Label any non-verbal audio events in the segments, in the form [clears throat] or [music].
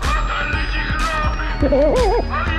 Fratelli ciclopi! che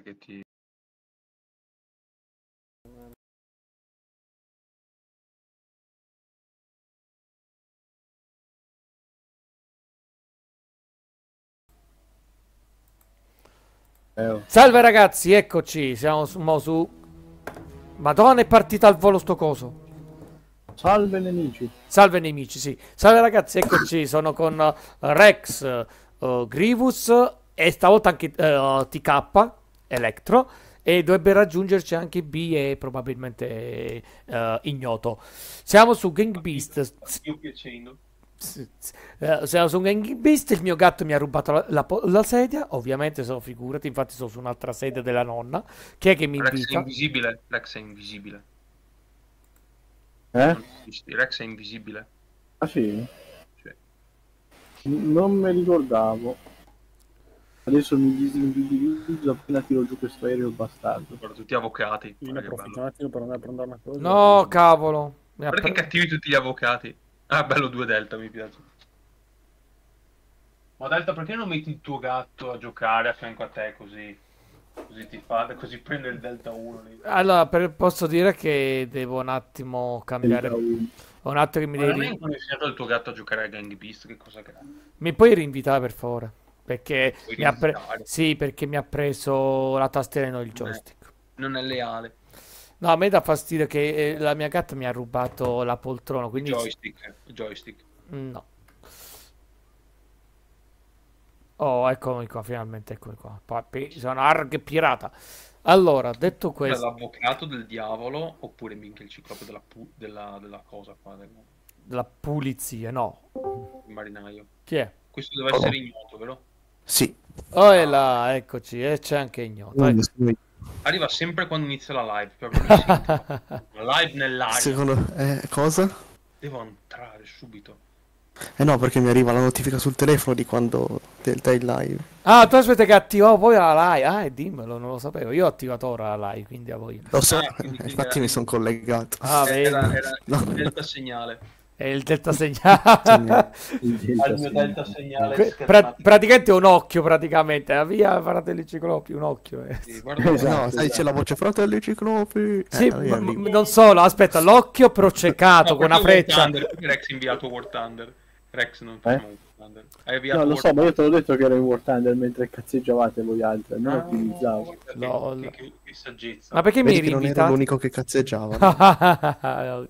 ti... Eh, Salve ragazzi, eccoci, siamo su, mo su... Madonna è partita al volo sto coso. Salve nemici. Salve nemici, sì. Salve ragazzi, eccoci, sono con Rex, uh, Grievous e stavolta anche uh, TK, Electro. E dovrebbe raggiungerci anche B e probabilmente uh, Ignoto. Siamo su Gang Beast. Eh, siamo su Gang Beast. Il mio gatto mi ha rubato la, la la sedia. Ovviamente sono figurati. Infatti, sono su un'altra sedia della nonna. Chi è che mi Rex è invita? invisibile. Rex è invisibile. Eh? Rex è invisibile. Ah sì? Sì. Non mi ricordavo. Adesso mi disindividuo appena tiro giù questo aereo bastardo. Guarda, tutti avvocati. Io ne approfitto un attimo per andare a prendere una cosa. No, cavolo. Che pre- cattivi tutti gli avvocati. Ah, bello 2 Delta, mi piace. Ma Delta, perché non metti il tuo gatto a giocare a fianco a te così? Così ti fa, così prende il Delta 1 lì. Allora, per- posso dire che devo un attimo cambiare. Ho un attimo che mi Ma non devi. hai insegnato il tuo gatto a giocare a Gang Beast, che cosa che? Mi puoi rinvitare per favore? Perché mi ha pre-? Sì, perché mi ha preso la tastiera e non il joystick. Non è leale. No, a me dà fastidio che eh, la mia gatta mi ha rubato la poltrona, quindi Joystick. Joystick. no. Oh, eccomi qua, finalmente eccomi qua. Papi, sono arg pirata. Allora, detto Quello è questo, l'avvocato del diavolo oppure minchia il ciclope della, pu- della, della cosa qua, del la pulizia, no. marinaio. Chi è? Questo deve essere ignoto, vero? Sì. Oh, è là, eccoci, e c'è anche ignoto. ecco. Arriva sempre quando inizia la live, [laughs] live nell'aria. Secondo eh, cosa? Devo entrare subito. Eh no, perché mi arriva la notifica sul telefono di quando in live. Ah, tu aspetta che attivo poi la live. Ah, e dimmelo, non lo sapevo. Io ho attivato ora la live, quindi a voi. Lo so, Ah, [laughs] quindi infatti era- mi sono collegato. Ah, vedi. Era, era No. il segnale. È il delta segnale. Il [laughs] mio delta segnale. Que- pra- praticamente un occhio, praticamente. Ah, Via, fratelli ciclopi, un occhio. eh. Sì, guarda, Esatto. no, sai, c'è la voce fratelli ciclopi. Sì, Eh, ma- ma- non solo, aspetta, l'occhio però ciecato No, con una freccia. Rex inviato War Thunder? Rex non facciamo War Thunder. Hai inviato No, lo War so, ma io te l'ho detto che ero in War Thunder mentre cazzeggiavate voi altri, non Ah, utilizzavo. che- Lol. Che, saggezza. Ma perché mi Vedi hai che non ero invitato? l'unico che cazzeggiava. [laughs]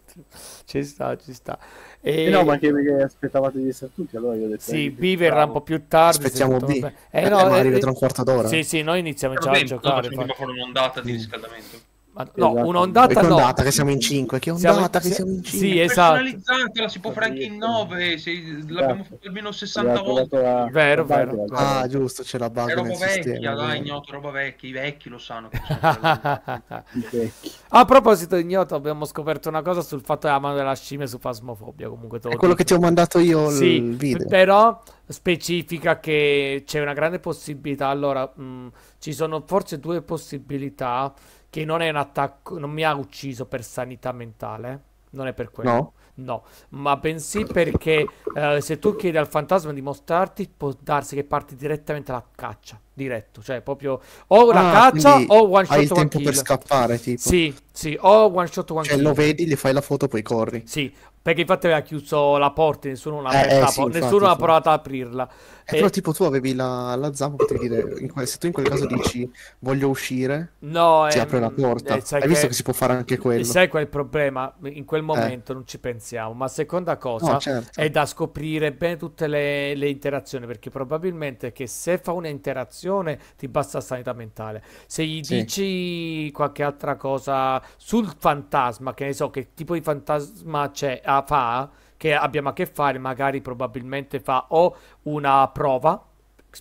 ci sta, ci sta. Eh E... no, ma che, aspettavate di essere tutti, allora io ho detto... Sì, eh, B verrà un po' più tardi. Aspettiamo B. va bene. Eh, Eh, no, ma eh, arriva eh, tra un quarto d'ora. Sì, sì, noi iniziamo già a giocare. facciamo fuori un'ondata di riscaldamento. Ma- no, Esatto. Un'ondata che no. ondata che siamo in 5, che Siamo- ondata che si- siamo in sì, 5. esatto. Personalizzata, la si può fare anche in 9. Se l'abbiamo Esatto. fatto almeno 60 Aveva volte. la- Vero, la vero. bug, Ah, giusto, c'è la È bug roba nel vecchia, sistema. dai, ignoto, roba vecchia. I vecchi lo sanno. che. [laughs] A proposito, ignoto, abbiamo scoperto una cosa sul fatto della mano della scimmia su Fasmofobia. Comunque te È quello dico. che ti ho mandato io il Sì, video. però specifica che c'è una grande possibilità. Allora, mh, ci sono forse due possibilità che non è un attacco, non mi ha ucciso per sanità mentale, non è per quello. No? No, ma bensì perché eh, se tu chiedi al fantasma di mostrarti, può darsi che parti direttamente alla caccia, diretto, cioè proprio o la Ah, caccia o one Hai il shot one tempo per kill. scappare, tipo. Sì, sì, o one shot one Cioè, kill. lo vedi, gli fai la foto, poi corri. Sì, perché infatti aveva chiuso la porta, nessuno l'ha Eh, eh, sì, infatti, nessuno ha provato ad aprirla. Eh, E- però tipo tu avevi la, la zampa, potevi dire, in que- se tu in quel caso dici voglio uscire, No, ti ehm, apre la porta. eh, Hai visto che- che si può fare anche quello? sai qual è il problema? In quel momento non ci pensiamo, ma seconda cosa No, certo. è da scoprire bene tutte le, le interazioni, perché probabilmente che se fa un'interazione ti basta sanità mentale. Se gli Sì. dici qualche altra cosa sul fantasma, che ne so, che tipo di fantasma c'è, ah, fa, che abbiamo a che fare, magari probabilmente fa o una prova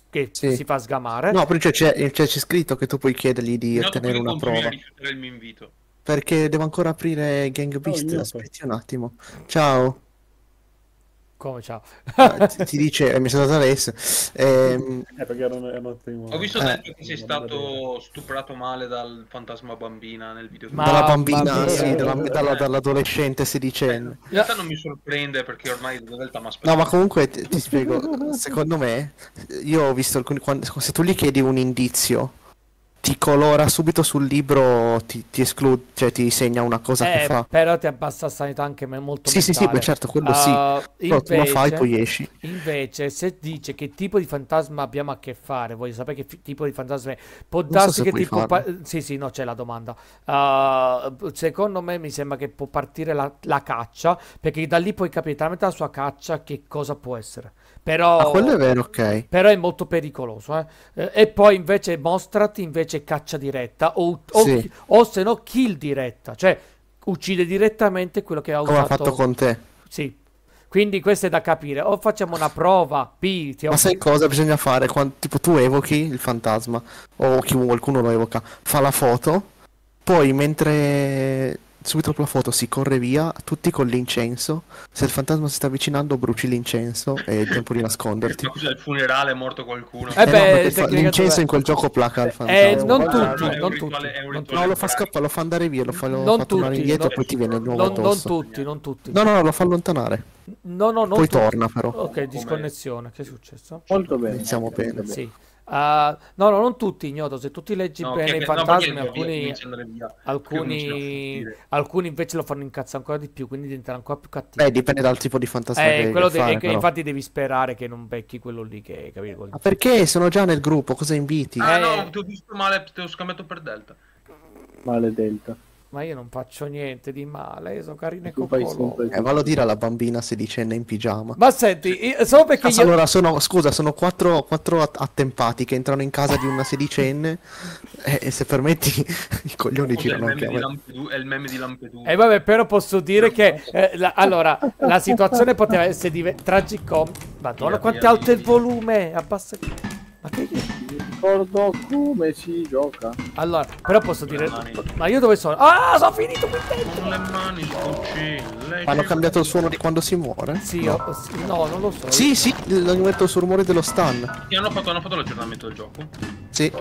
che Sì. si fa sgamare. No, però c'è, c'è- c'è scritto che tu puoi chiedergli di Ignoto ottenere una prova. rifiutare il mio invito. Perché devo ancora aprire Gang Beast. ignoto. Aspetti un attimo. Ciao. Come ciao? Ah, ti, ti dice, eh, mi è stato adesso. Ehm, Eh, perché erano, erano. Ho visto Eh. che sei stato stuprato male dal fantasma bambina nel video. Ma- dalla bambina, sì, dalla- dalla- dall'adolescente sedicenne. In realtà non mi sorprende perché ormai da Delta mi No, ma comunque ti, ti spiego, secondo me, io ho visto alcuni, quando, se tu gli chiedi un indizio ti colora subito sul libro, ti, ti esclude, cioè ti segna una cosa che Eh, fa. però ti abbassa sanità anche molto Sì, sì, sì, mentale. beh, certo, quello sì. Uh, Però tu lo fai, invece- poi esci. Invece, se dice che tipo di fantasma abbiamo a che fare, voglio sapere che tipo di fantasma è. Può so darsi se che tipo. farlo. Sì, sì, no, c'è la domanda. Uh, secondo me mi sembra che può partire la, la caccia, perché da lì puoi capire tramite la sua caccia che cosa può essere. Però. Ah, quello è vero, ok. Però è molto pericoloso, eh. Eh, E poi invece mostrati invece caccia diretta o, o, Sì. o se no kill diretta, cioè uccide direttamente quello che ha Come ha usato. fatto con te. Sì. Quindi questo è da capire. O facciamo una prova, P, Ma sai cosa bisogna fare? Quando, tipo tu evochi il fantasma o chi qualcuno lo evoca, fa la foto, poi mentre subito dopo la foto si corre via, tutti con l'incenso. Se il fantasma si sta avvicinando, bruci l'incenso e è il tempo di nasconderti. Ma il funerale? È morto qualcuno? Eh Eh no, beh, fa- l'incenso in quel gioco placa il Eh, fantasma. non un non tutti. non tutti. No, lo fa scappare, lo fa andare via, lo fa, lo Non fa tornare tutti, indietro no. e poi ti viene di nuovo Non, non tutti, non tutti. No, no, no, lo fa allontanare. No, no, non Poi tutti. torna però. Ok, disconnessione. Che è successo? Molto bene. Iniziamo molto bene. Sì. Ah, no, no, non tutti, ignoto. Se tu ti leggi No, bene i no, fantasmi, via, alcuni, alcuni, alcuni invece lo fanno incazzare ancora di più, quindi diventano ancora più cattivi. Beh, dipende dal tipo di fantasma Eh, che fare, che però. infatti devi sperare che non becchi quello lì che capito? Ma perché? Sono già nel gruppo, cosa inviti? Ah Eh. no, ti ho visto male, ti ho scambiato per Delta. Male Delta. Ma io non faccio niente di male, io sono carino e Tu fai coccolo. sempre Eh, vallo a dire alla bambina sedicenne in pigiama. Ma senti, io- solo perché io... Allora, sono, scusa, sono quattro, quattro att- attempati che entrano in casa di una sedicenne [laughs] e, e se permetti [laughs] i coglioni girano anche meme a di me. Lampedusa? È il meme di Lampedusa. E vabbè, però posso dire che eh, la- allora la situazione poteva essere dive- tragicomica. Madonna, Via, quanto è alto il volume! Abbassa. Ma che Ricordo come si gioca. Allora, però posso dire. Ma io dove sono? Ah, sono finito qui dentro! Con le mani scucci. Hanno cambiato il suono di quando si muore? Sì, ho- sì, no, non lo so. Sì, sì, hanno messo sul rumore dello stun. Sì, hanno fatto, hanno fatto l'aggiornamento del gioco. Sì.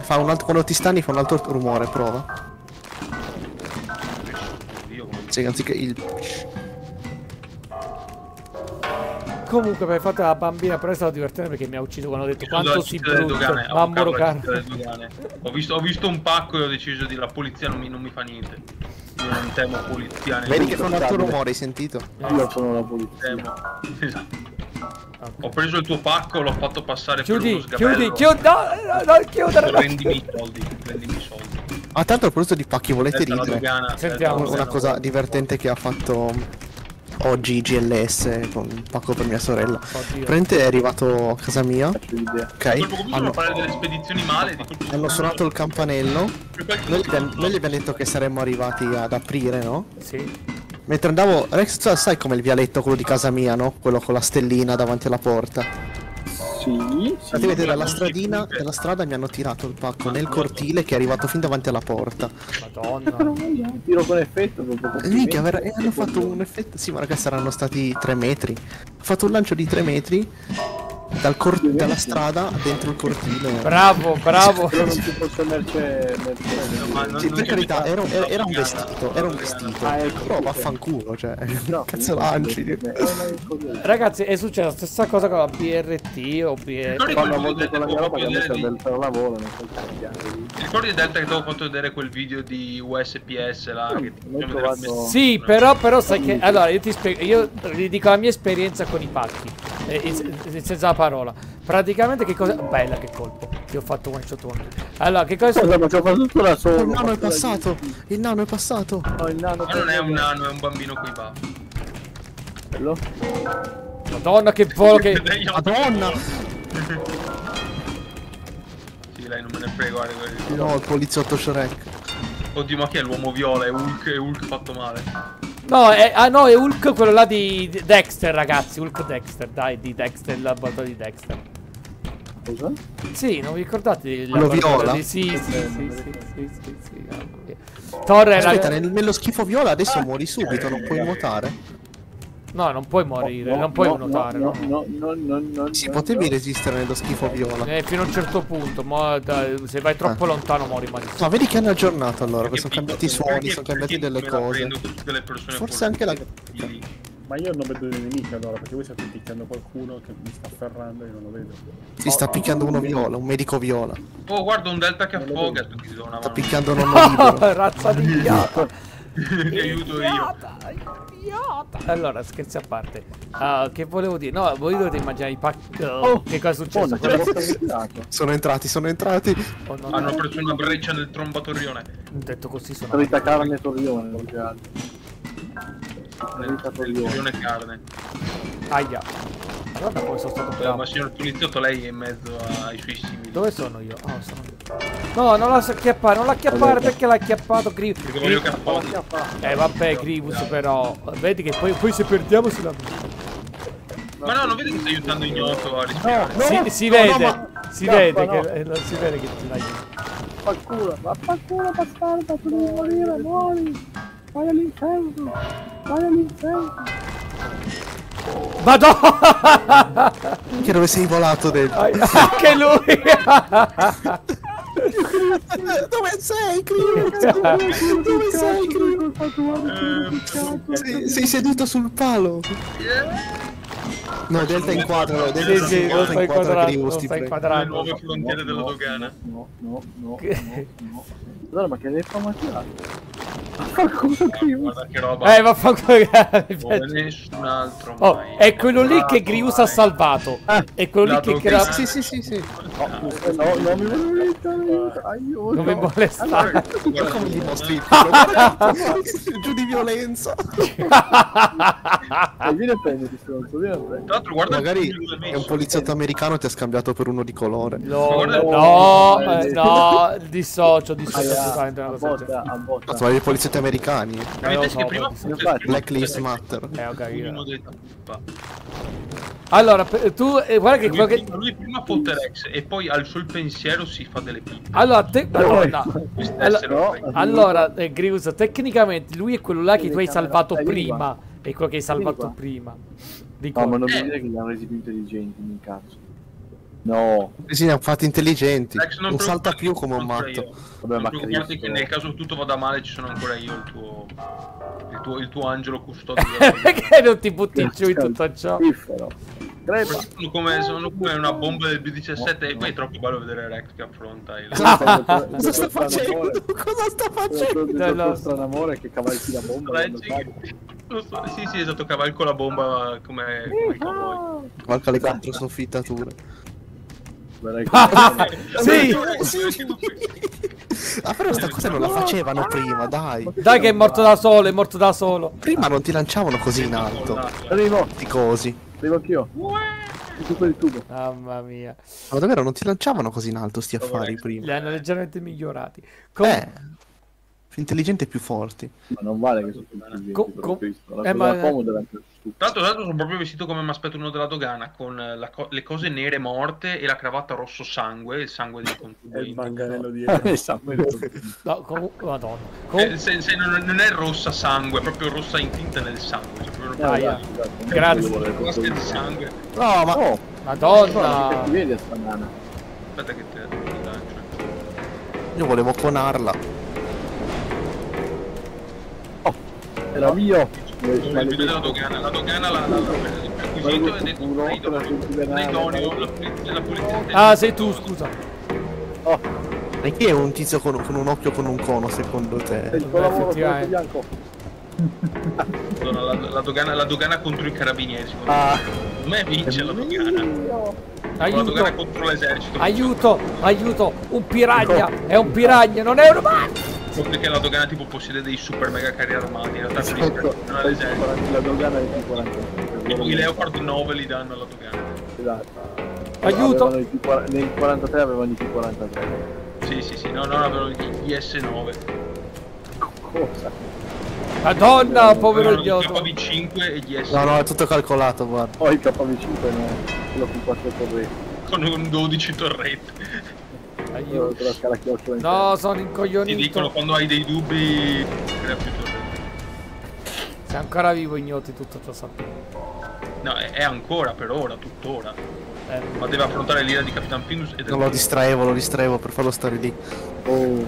Fa un altro, quando ti stanni fa un altro rumore, prova. Io come Sì, anziché il... Comunque, per fatto la bambina, però è stato divertente perché mi ha ucciso quando ho detto quanto si brutta. la caro. Ho visto, ho visto un pacco e ho deciso di la polizia non mi, non mi fa niente. Io non temo polizia Vedi che fa un altro rumore, hai sentito? Io sono la polizia. temo. Esatto. Ho preso il tuo pacco, l'ho fatto passare Chiudi, per uno chiudi, chiudi. No, no, no, chiudere. Prendimi i soldi, prendimi i soldi. Ah, tanto a proposito di pacchi, volete la Una cosa divertente che ha fatto oggi GLS con un pacco per mia sorella. Prente è arrivato a casa mia, ok? Hanno, a fare delle spedizioni male. Hanno suonato il campanello. Noi gli, abbiamo, motivo- noi gli abbiamo detto che saremmo arrivati ad aprire, no? Sì. Mentre andavo, Rex, sai come il vialetto, quello di casa mia, no? Quello con la stellina davanti alla porta. Sì, sì. Praticamente dalla stradina, dalla strada mi hanno tirato il pacco nel cortile che è arrivato fin davanti alla porta. Madonna. Tiro con effetto dopo E minchia, vera- e hanno fatto un effetto. Sì, ma ragazzi, saranno stati 3 metri. Ha fatto un lancio di 3 metri dal cor- dalla strada dentro il cortile. Bravo, bravo. Però non si posso merce... merce... Ma non- Sì, non per carità, era, era- era un vestito, era un vestito. Ah, ecco. Però vaffanculo, cioè. No, [laughs] Cazzo lanci? Ragazzi, è successa la stessa cosa con la BRT o BR. Ricordi Fanno a quel volte con la mia ti roba che a me avevo serve fatto il per lavoro, non so cambiare. Ti ricordi Delta che ti avevo fatto vedere quel video di USPS là? Ti Sì, però, però sai che. Allora, io ti spiego. Io vi dico la mia esperienza con i pacchi. eh, senza la parola. Praticamente che cosa. Bella che colpo. Ti ho fatto one shot one. Allora, che cosa. Cosa, ma ci ho fatto tutto da solo. Il nano è passato! Il nano è passato! No, il nano Ma non è un nano, è un bambino coi baffi. bello. Madonna, che volo che. Madonna! Sì, lei non me ne frega, guarda. guarda. No, il poliziotto Shrek. Oddio, ma chi è l'uomo viola? È Hulk, è Hulk fatto male. No, è, ah, no, è Hulk quello là di Dexter, ragazzi. Hulk Dexter, dai, di Dexter, il laboratorio di Dexter. Cosa? Sì, non vi ricordate il Quello viola? di- Sì, sì, sì, sì, sì, sì, sì, era... Aspetta, nel- nello schifo viola adesso muori subito, non puoi nuotare. No, non puoi morire, No, non puoi no, nuotare, no, no. no, no, no, no, Si no, potevi no. resistere nello schifo viola. Eh, fino a un certo punto, da- se vai troppo lontano muori malissimo. No, vedi che hanno aggiornato allora, sono cambiati i suoni, sono cambiate perché delle cose. Forse anche la-. Ma io non vedo i nemici allora, perché voi state picchiando qualcuno che mi sta afferrando e io non lo vedo. Si sta picchiando uno viola, un medico viola. Oh, guarda un delta che affoga. Tu ti do una Sta mano. picchiando un [laughs] uomo libero. Razza di [laughs] idiota. Ti aiuto io. Idiota. Allora, scherzi a parte. Ah, che volevo dire? No, voi dovete immaginare i pacchi. Oh, che cosa è successo? Oh? Sono entrati, sono entrati. Oh, no, no. Hanno preso una breccia nel trombatorione. Detto così sono. Solita carne Torrione, lo Torrione. Carne. Aia. Guarda come sono stato bravo. ma signor poliziotto, lei è in mezzo ai suoi simili. Dove sono io? Ah, sono No, non la so acchiappare, non la acchiappare perché l'ha acchiappato Grievous. Perché voglio affondi. Eh vabbè, Grievous però. Vedi che poi, poi se perdiamo si la. Ma no, non vedi che stai aiutando ignoto a rischiare? Si, si no, vede, no, si scappa, vede no. che eh, non si vede che ti dai. Vaffanculo, vaffanculo bastardo, tu devi morire, muori! Vai all'inferno! Vai all'inferno! Madonna! Che dove sei volato dentro? Anche lui! [laughs] Dove sei, Chris? Dove sei, Chris? Sei, sei seduto sul palo. No, Delta inquadralo, Delta sì, sto inquadra inquadrando, sto prego. Le inquadrando. nuove frontiere della dogana. No, no, no, Che- no, no. Allora, ma che ne fa maturato? Vaffanculo Grievous! Guarda che roba. Eh, vaffanculo Come piace. nessun altro Oh, mai. è quello lì che Grievous ha salvato. È quello lì che crea... Sì, sì, sì, sì. No, no, non mi vuole aiuto! Non mi molestare. [laughs] Guarda, Come guarda, gli mostri [laughs] giù di violenza? Vieni a prenderti, stronzo, vieni a prendere. Tra l'altro guarda Magari è un poliziotto americano e ti ha scambiato per uno di colore. No, no, no, eh, no, dissocio, dissocio Aia, assolutamente una a cosa del botta, genere. a botta. Ma i poliziotti americani. Eh, so, prima Black Lives Matter. Eh, tappa. Allora, tu, eh, guarda che Lui, che... prima- lui prima fotte Rex e poi al suo pensiero si fa delle pippe. Allora, te... Allora- no. orrende. Allora, eh, Grievous, tecnicamente lui è quello là che tu hai salvato prima. È quello che hai salvato qua. Prima. No, Dico, ma non mi Eh. dire che li hanno resi più intelligenti, mi cazzo. No, Sì, ne hanno fatti intelligenti. Non Non salta più come un matto. io. vabbè, Non ma preoccuparti che nel caso tutto vada male ci sono ancora io, il tuo, il tuo, il tuo angelo custode. perché non ti butti giù in tutto ciò? Sono come, sono come una bomba del B17 e poi è troppo bello vedere Rex che affronta il... Cosa sta facendo? Cosa sta facendo? No, no. Il strano amore che cavalchi la bomba. so, sì, sì, esatto, cavalco la bomba come, come. Manca le quattro soffittature. Vedrai [laughs] Sì! [laughs] Ah, però sta cosa non la facevano prima, dai. Dai che è morto da solo, è morto da solo. Prima non ti lanciavano così in alto. Arrivo, Sti cosi. arrivo anch'io. Tutto per il tubo. Mamma mia. Ma davvero non ti lanciavano così in alto sti affari prima? Li hanno leggermente migliorati. Com- Eh. Più intelligenti e più forti. Ma non vale che sono tutti intelligenti, Co- co-. La eh, ma- tra l'altro sono proprio vestito come mi aspetto uno della dogana, con eh, la co- le cose nere morte e la cravatta rosso sangue, il sangue dei E [laughs] il contribuenti. manganello dietro. Eh, Samuel, No, [laughs] comunque, madonna. Eh, Com- se- se non, non è rossa sangue, è proprio rossa in tinta nel sangue. Cioè proprio Ah, esatto. Grazie. Di sangue. No, ma Oh, Madonna. che ti vedi a sta nana? Aspetta che te ti lancio. io volevo clonarla. Era mio. Il della dogana, la dogana l'ha e detto Uno, sei idoneo, una sei idoneo, la pulizia la pulizia Ah, sei tu, scusa. Oh, chi è un tizio con, con un occhio con un cono secondo è te? il tuo lavoro, bianco. Madonna, la, la dogana, la dogana contro i carabinieri. Ah, Secondo me vince la dogana. mio. La dogana Aiuto. contro l'esercito. Aiuto, aiuto. Un piragna. È un piragna, non è un umano. Perché la dogana tipo possiede dei super mega carri armati, in realtà Esatto. La dogana è di 45. Tipo i Leopard 9 li danno alla dogana. Esatto. Aiuto. Avevano i P40 Nel 43 avevano i P43. Sì, sì, sì, no, no, avevano gli IS-9. Cosa? Madonna, povero Avevano idiota. gli KV-5 e gli IS-9 No, no, è tutto calcolato, guarda. Poi il KV5 no, quello con 4 correnti. con un 12 torrette. La scala chiocciola in No, sono Ti incoglionito. dicono quando hai dei dubbi crea più torrette. Sei ancora vivo, ignoti tutto ciò sappiamo. No, è, è ancora per ora, tuttora. Eh, Ma deve affrontare l'ira di Capitan Pinus e del Non lo distraevo, lo distraevo per farlo stare lì. Oh, eh,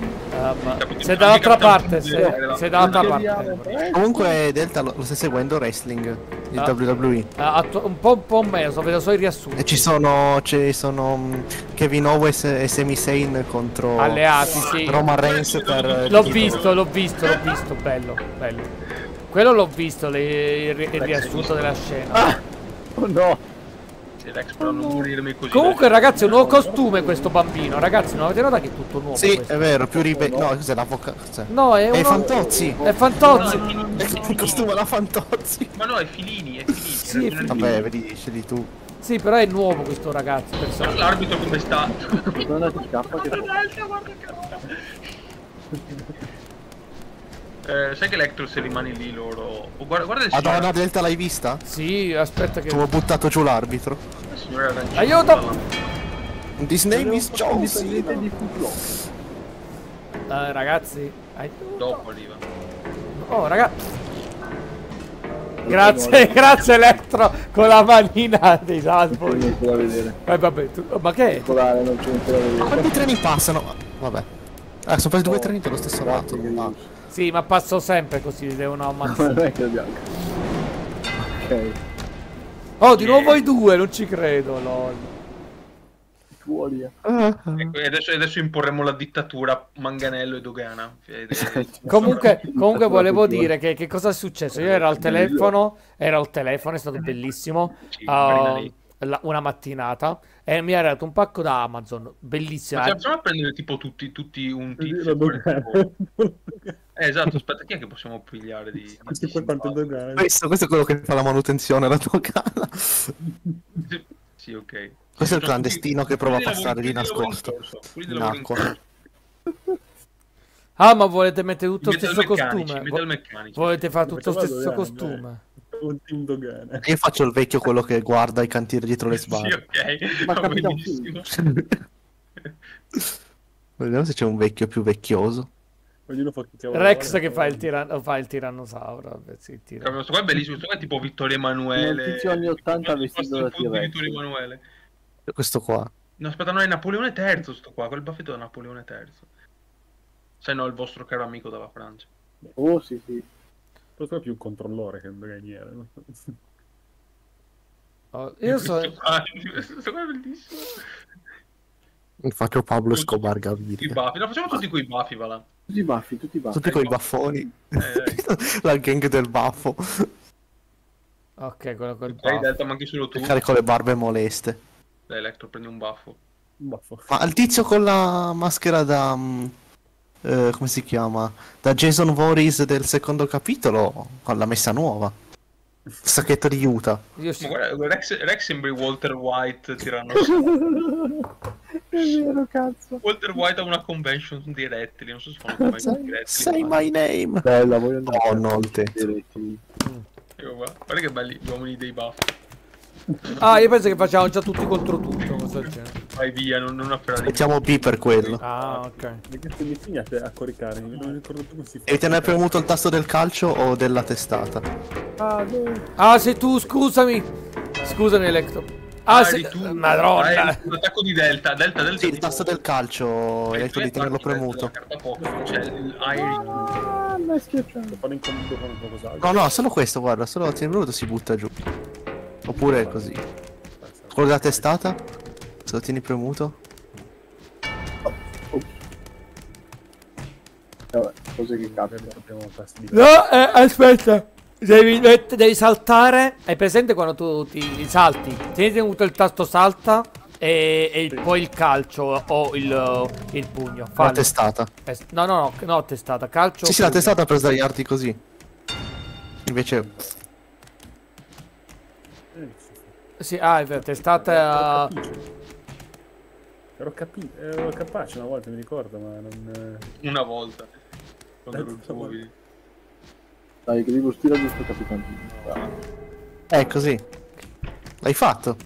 ma Capito? sei dall'altra parte, sei, sei dall'altra parte. eh, Comunque Delta lo, lo stai seguendo wrestling, il Ah. WWE. Eh, attu- un po', un po' meno, so, vedo solo i riassunti. E ci sono, ci sono mm, Kevin Owens e Sami Zayn contro Alleati, sì. Roman Reigns per... il L'ho visto, l'ho visto, l'ho visto, bello, bello. Quello l'ho visto, le- il, ri- il riassunto della scena. oh no, Rex, però non morirmi così. Comunque ragazzi è un nuovo costume questo bambino, ragazzi non avete notato che è tutto nuovo Sì, questo? è vero, più ribe... No, cos'è l'avvocato? Cos'è? No, è È uno... Fantozzi! È Fantozzi! Il [laughs] costume da Fantozzi! Ma no, è Filini, è Filini. Sì, è Filini. Vabbè, vedi, scegli tu. Sì, però è nuovo questo ragazzo, Guarda personaggio. l'arbitro come sta. non è che scappa che Eh, sai che Electro se rimani lì loro... Oh, guarda, guarda il Madonna, signore, Delta l'hai vista? Sì, aspetta che... ho buttato giù l'arbitro. arancino. Aiuto! This name is Fuflo. Eh, ragazzi... aiuto. Dopo arriva. Oh, ragazzi... Grazie, grazie Elettro con la manina dei Non salvoli. vedere. Eh, vabbè, tu- ma che è? Non c'è da Ma vedere. quanti treni passano? Vabbè. Ah, sono presi due treni dello stesso lato. Va. Sì, ma passo sempre così, devono Ma [laughs] ammazzare. non è che è bianco. Ok. Oh, di nuovo i due, non ci credo, lol. Fuori. eh. Adesso, adesso imporremo la dittatura Manganello e Dogana. È- Comunque, comunque volevo dire che, che cosa è successo? Io ero al telefono, ero al telefono, è stato bellissimo. Sì, uh, la- una mattinata e mi è arrivato un pacco da Amazon, bellissima. Ma facciamo a prendere tipo tutti, tutti un tizio. dogana. [laughs] Eh, esatto, aspetta, chi è che possiamo pigliare di... di dogane. Questo, questo è quello che fa la manutenzione alla tua casa. Sì, Sì, ok. Questo è il clandestino che prova a passare in nascosto. In acqua. Ah, ma volete mettere tutto il stesso costume? Volete fare tutto Facciamo stesso costume? Un team dogane. Io faccio il vecchio quello che guarda i cantieri dietro le Sì, sbarre. ok. Ma un benissimo. [laughs] Vediamo se c'è un vecchio più vecchioso. Ognuno fa chi cavolo Rex vuole, che fa il, tiran- fa il tirannosauro. vabbè, sì, tira- Questo qua è bellissimo, questo qua è tipo Vittorio Emanuele. Un tizio anni 80 Tipo, vestito il da. Vittorio Emanuele. Questo qua. No, aspetta, no, è Napoleone III sto qua, quel baffetto da Napoleone III. Se no, il vostro caro amico dalla Francia. Oh, sì, sì. Questo è più un controllore che un doganiere. [laughs] Oh, io so... [laughs] Questo è bellissimo. Faccio Pablo Escobar I Gaviria. baffi, no, facciamo tutti quei baffi, va là. Tutti i baffi, tutti i baffi. Tutti coi baffoni. Eh, [laughs] La gang del baffo. Ok, quello col buff. Delta, ma anche solo tu. Giocare con le barbe moleste. Dai, Electro, prendi un baffo. Un baffo. Ma il tizio con la maschera da... eh, come si chiama? Da Jason Voorhees del secondo capitolo, con la messa nuova. Sacchetto di Utah. Io sì- Ma guarda, Rex, Rex sembri Walter White tirano [laughs] è vero, cazzo. Walter White a una convention di rettili, non so se fanno convention di rettili. say ma- my name. Bella, voglio andare. Oh, no, il te. Guarda che belli gli uomini dei baffi. Ah, io penso che facciamo già tutti contro tutto. cosa del genere. Vai via, non, non di Mettiamo B per quello. Ah, ok. Perché mi insegnate a coricare, non ricordo più come si fa. Devi tenere premuto il tasto del calcio o della testata? Ah, dove? Ah, sei tu, scusami. Scusami, Electro. Ah, eri sei... tu. Madonna. Ah, l'attacco di Delta. Delta, Delta. Sì, il tasto del calcio, Hai tre di tenerlo premuto. Pokémon, C'è il. Ah, hai qualcos'altro. No, no, solo questo, guarda, solo tieni premuto si butta giù. Oppure così. Quello della testata? Se lo tieni premuto? Vabbè, cose che di No, eh, aspetta. Devi, devi saltare. Hai presente quando tu ti salti? Tieni tenuto il tasto salta e, e il- poi il calcio o il, il pugno. La Fallo. testata. Eh, No, no, no, no, testata. Calcio. Sì, sì, la pugno. testata per sdraiarti così. Invece, Eh, Sì, ah, è vero, testata. Ero, capi- ero capace una volta, mi ricordo, ma non... eh, Una volta. Quando ero giovane. Dai, che devo stare giusto capitano. è così. L'hai fatto.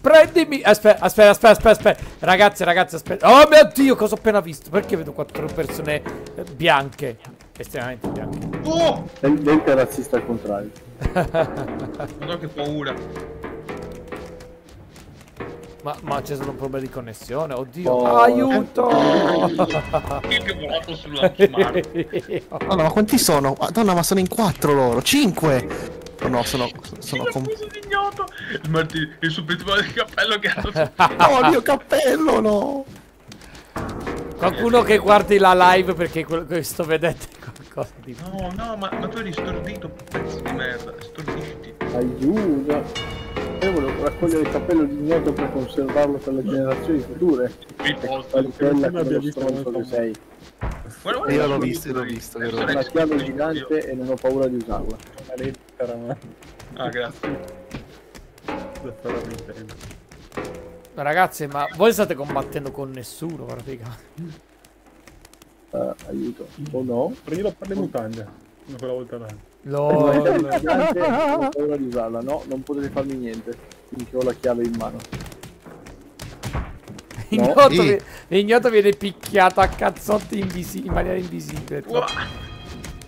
Prendimi. Aspetta, aspetta, aspetta, aspetta, aspetta. Ragazzi, ragazzi, aspetta. Oh mio dio, cosa ho appena visto? Perché vedo quattro persone eh, bianche? Estremamente bianche. Oh! È razzista al contrario. Madonna che paura. Ma, ma c'è stato un problema di connessione? Oddio. Oh. Aiuto! Io che volato sulla. Madonna, [laughs] ma quanti sono? Madonna, ma sono in quattro loro. Cinque! Oh no, sono... sono com- ignoto. Il, Marti, il suppletivo del cappello che ha Oh, mio cappello, no! Qualcuno che guardi la live perché quello che sto vedendo è qualcosa di... No, no, ma, ma tu eri stordito, pezzo di merda. Stordisci. Aiuto. Io volevo raccogliere il cappello di ignoto per conservarlo per le generazioni future. Mi posto. Quella che lo visto stronzo che sei. Guarda, guarda, Io l'ho visto, l'ho visto, vero. Una chiave gigante e non ho paura di usarla. Una lettera, ma Ah, grazie. Ragazzi, ma voi state combattendo con nessuno praticamente. Eh, aiuto. O no? Prendilo per le mutande. Come quella volta là. [laughs] Ho paura di usarla. No, non potete farmi niente. Finché ho la chiave in mano. [laughs] Ignoto, Sì. vi- l'ignoto viene picchiato a cazzotti in maniera invisibile. Uah.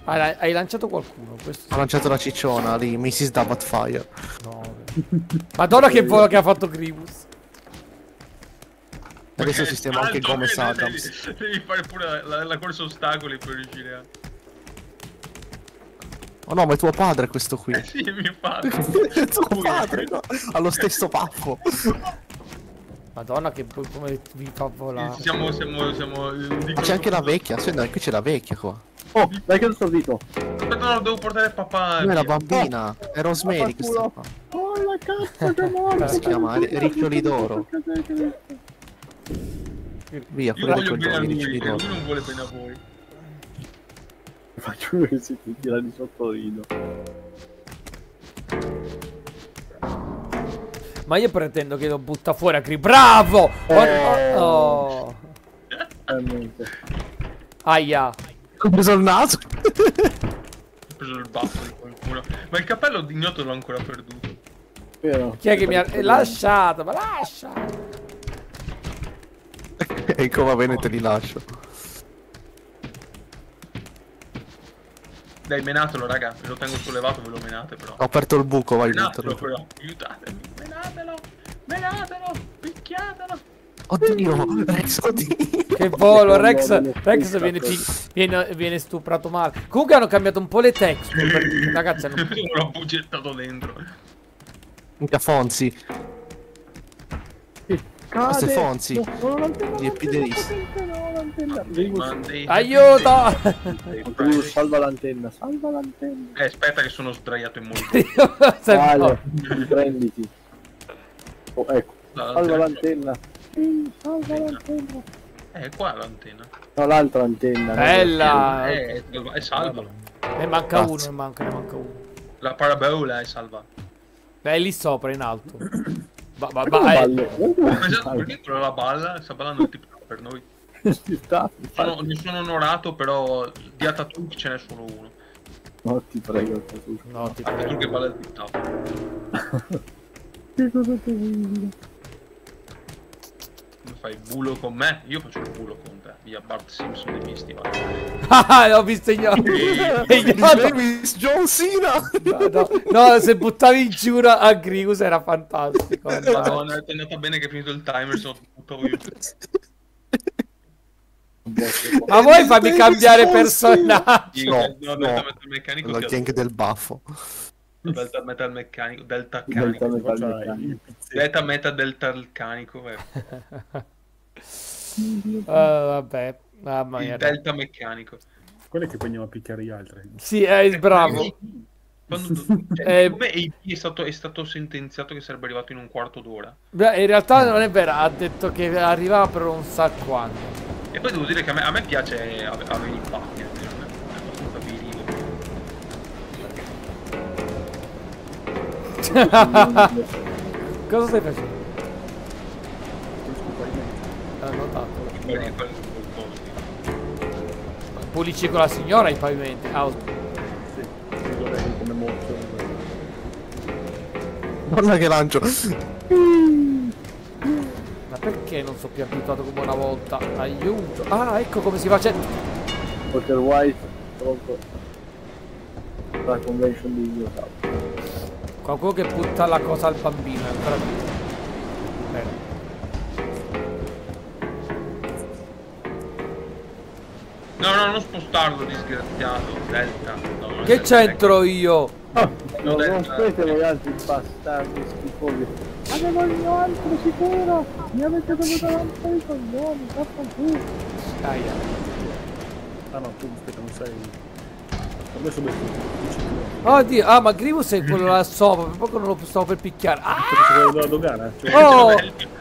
Hai, hai lanciato qualcuno? Questo Ha lanciato la cicciona lì, Mrs. Dabatfire. no. Madonna che volo che ha fatto Grievous. Adesso sistema anche Gomez devi- Adams. Devi, devi fare pure la, la, la corsa ostacoli per riuscire a... Oh no, ma è tuo padre questo qui. Eh sì, mi fa... [laughs] è tuo padre, no? Ha lo stesso paffo. Madonna che poi come vi fa volare. Siamo, siamo, siamo... Ma c'è anche la vecchia, sì, no, qui c'è la vecchia qua. Oh, dai che lo stordito. Aspetta, no, devo portare papà. Lui è la bambina, è Rosemary questa qua. Oh, la cazzo che morto. Come si chiama? Riccioli d'oro. Via, Io fuori voglio quel bene a giorno, lui, riccioli e d'oro. lui non vuole bene a voi. Faccio uno che si tira di sotto rido. Ma io pretendo che lo butta fuori a Gri. Bravo! Oh, Eh. oh, oh. Veramente. Aia. Ho preso il naso. Ho preso il baffo di qualcuno. Ma il cappello di ignoto l'ho ancora perduto. Vero? Chi è che mi ha eh, lasciato? Ma lascia! Ecco, va bene, te li lascio. Dai, menatelo, raga. Ve lo tengo sollevato, ve lo menate però. Ho aperto il buco, vai, Menatelo buttalo. però. Aiutatemi. Menatelo. Menatelo. Picchiatelo. Oddio, Rex, oddio. Che volo, Rex, Rex viene, viene, viene stuprato male. Comunque hanno cambiato un po' le texture. [laughs] Ragazzi, hanno... L'ho [laughs] bugettato dentro. Minchia Fonzi. Epideristi. potente, no, l'antenna. Dei Rigus, mandi- Aiuto! salva l'antenna, salva l'antenna. Eh, aspetta che sono sdraiato in [laughs] molto. Sempre- Vale, prenditi. Oh, ecco, salva L'antenna. salva l'antenna. Eh, qua l'antenna. No, l'altra antenna. no? Bella! Eh, è salva. Ne manca uno, ne manca, ne manca uno. La parabola è salva. Beh, è lì sopra, in alto. [clears throat] Va, va, va, eh. perché quello la balla sta ballando il tipo per noi. [laughs] Ci sta, Sono, ne sono onorato, però di Ataturk ce n'è solo uno. No, ti prego. Tatu. No, ti Ataturk che prego. balla il tip-top. Che cosa ti vuoi fai il bulo con me? Io faccio il bulo con te. Via Bart Simpson dei misti, va. [laughs] Ah, ho visto ignoto. [laughs] ignoto. John Cena. No, no, no, se buttavi giù a Grigus era fantastico. [laughs] Madonna, è andata bene che è finito il timer, sono tutto io. Ma vuoi farmi cambiare personaggio? Io, No, no, no. Delta Metal Meccanico La gang del baffo. Delta Metal Meccanico, Delta Delta Canico. Metal C'ha Meccanico. il pizzetto. Delta Meta Delta Canico, eh. Ah, vabbè, mamma il mia. Delta Meccanico. Quello è che poi andiamo a picchiare gli altri. Sì, è bravo. Quando, [laughs] cioè, Eh, è stato, è stato sentenziato che sarebbe arrivato in un quarto d'ora. Beh, in realtà non è vero, ha detto che arrivava per un sa quando. E poi devo dire che a me, a me piace ave- avere i pacchi, virile. [laughs] Cosa stai facendo? Notato. Pulisci con la signora i pavimenti. Ah, Sì, come morto. Guarda che lancio. ma perché non sono più abituato come una volta? Aiuto. Ah, ecco come si face. Potter White pronto la convention di. Qualcuno che butta la cosa al bambino. È ancora più. No, no, non spostarlo, disgraziato. Delta. No, Che c'entro io? Ah, No, non dai. voi altri bastardi schifosi. Avevo il mio altro sicuro! Mi avete dovuto rompere i coglioni, vaffanculo! Aia. Ah no, tu aspetta, non sei... Adesso becco dici tu. Oddio, ah, ma Grievous è quello là sopra, per poco non lo stavo per picchiare. Ah! Perché quello della dogana? Cioè, Oh!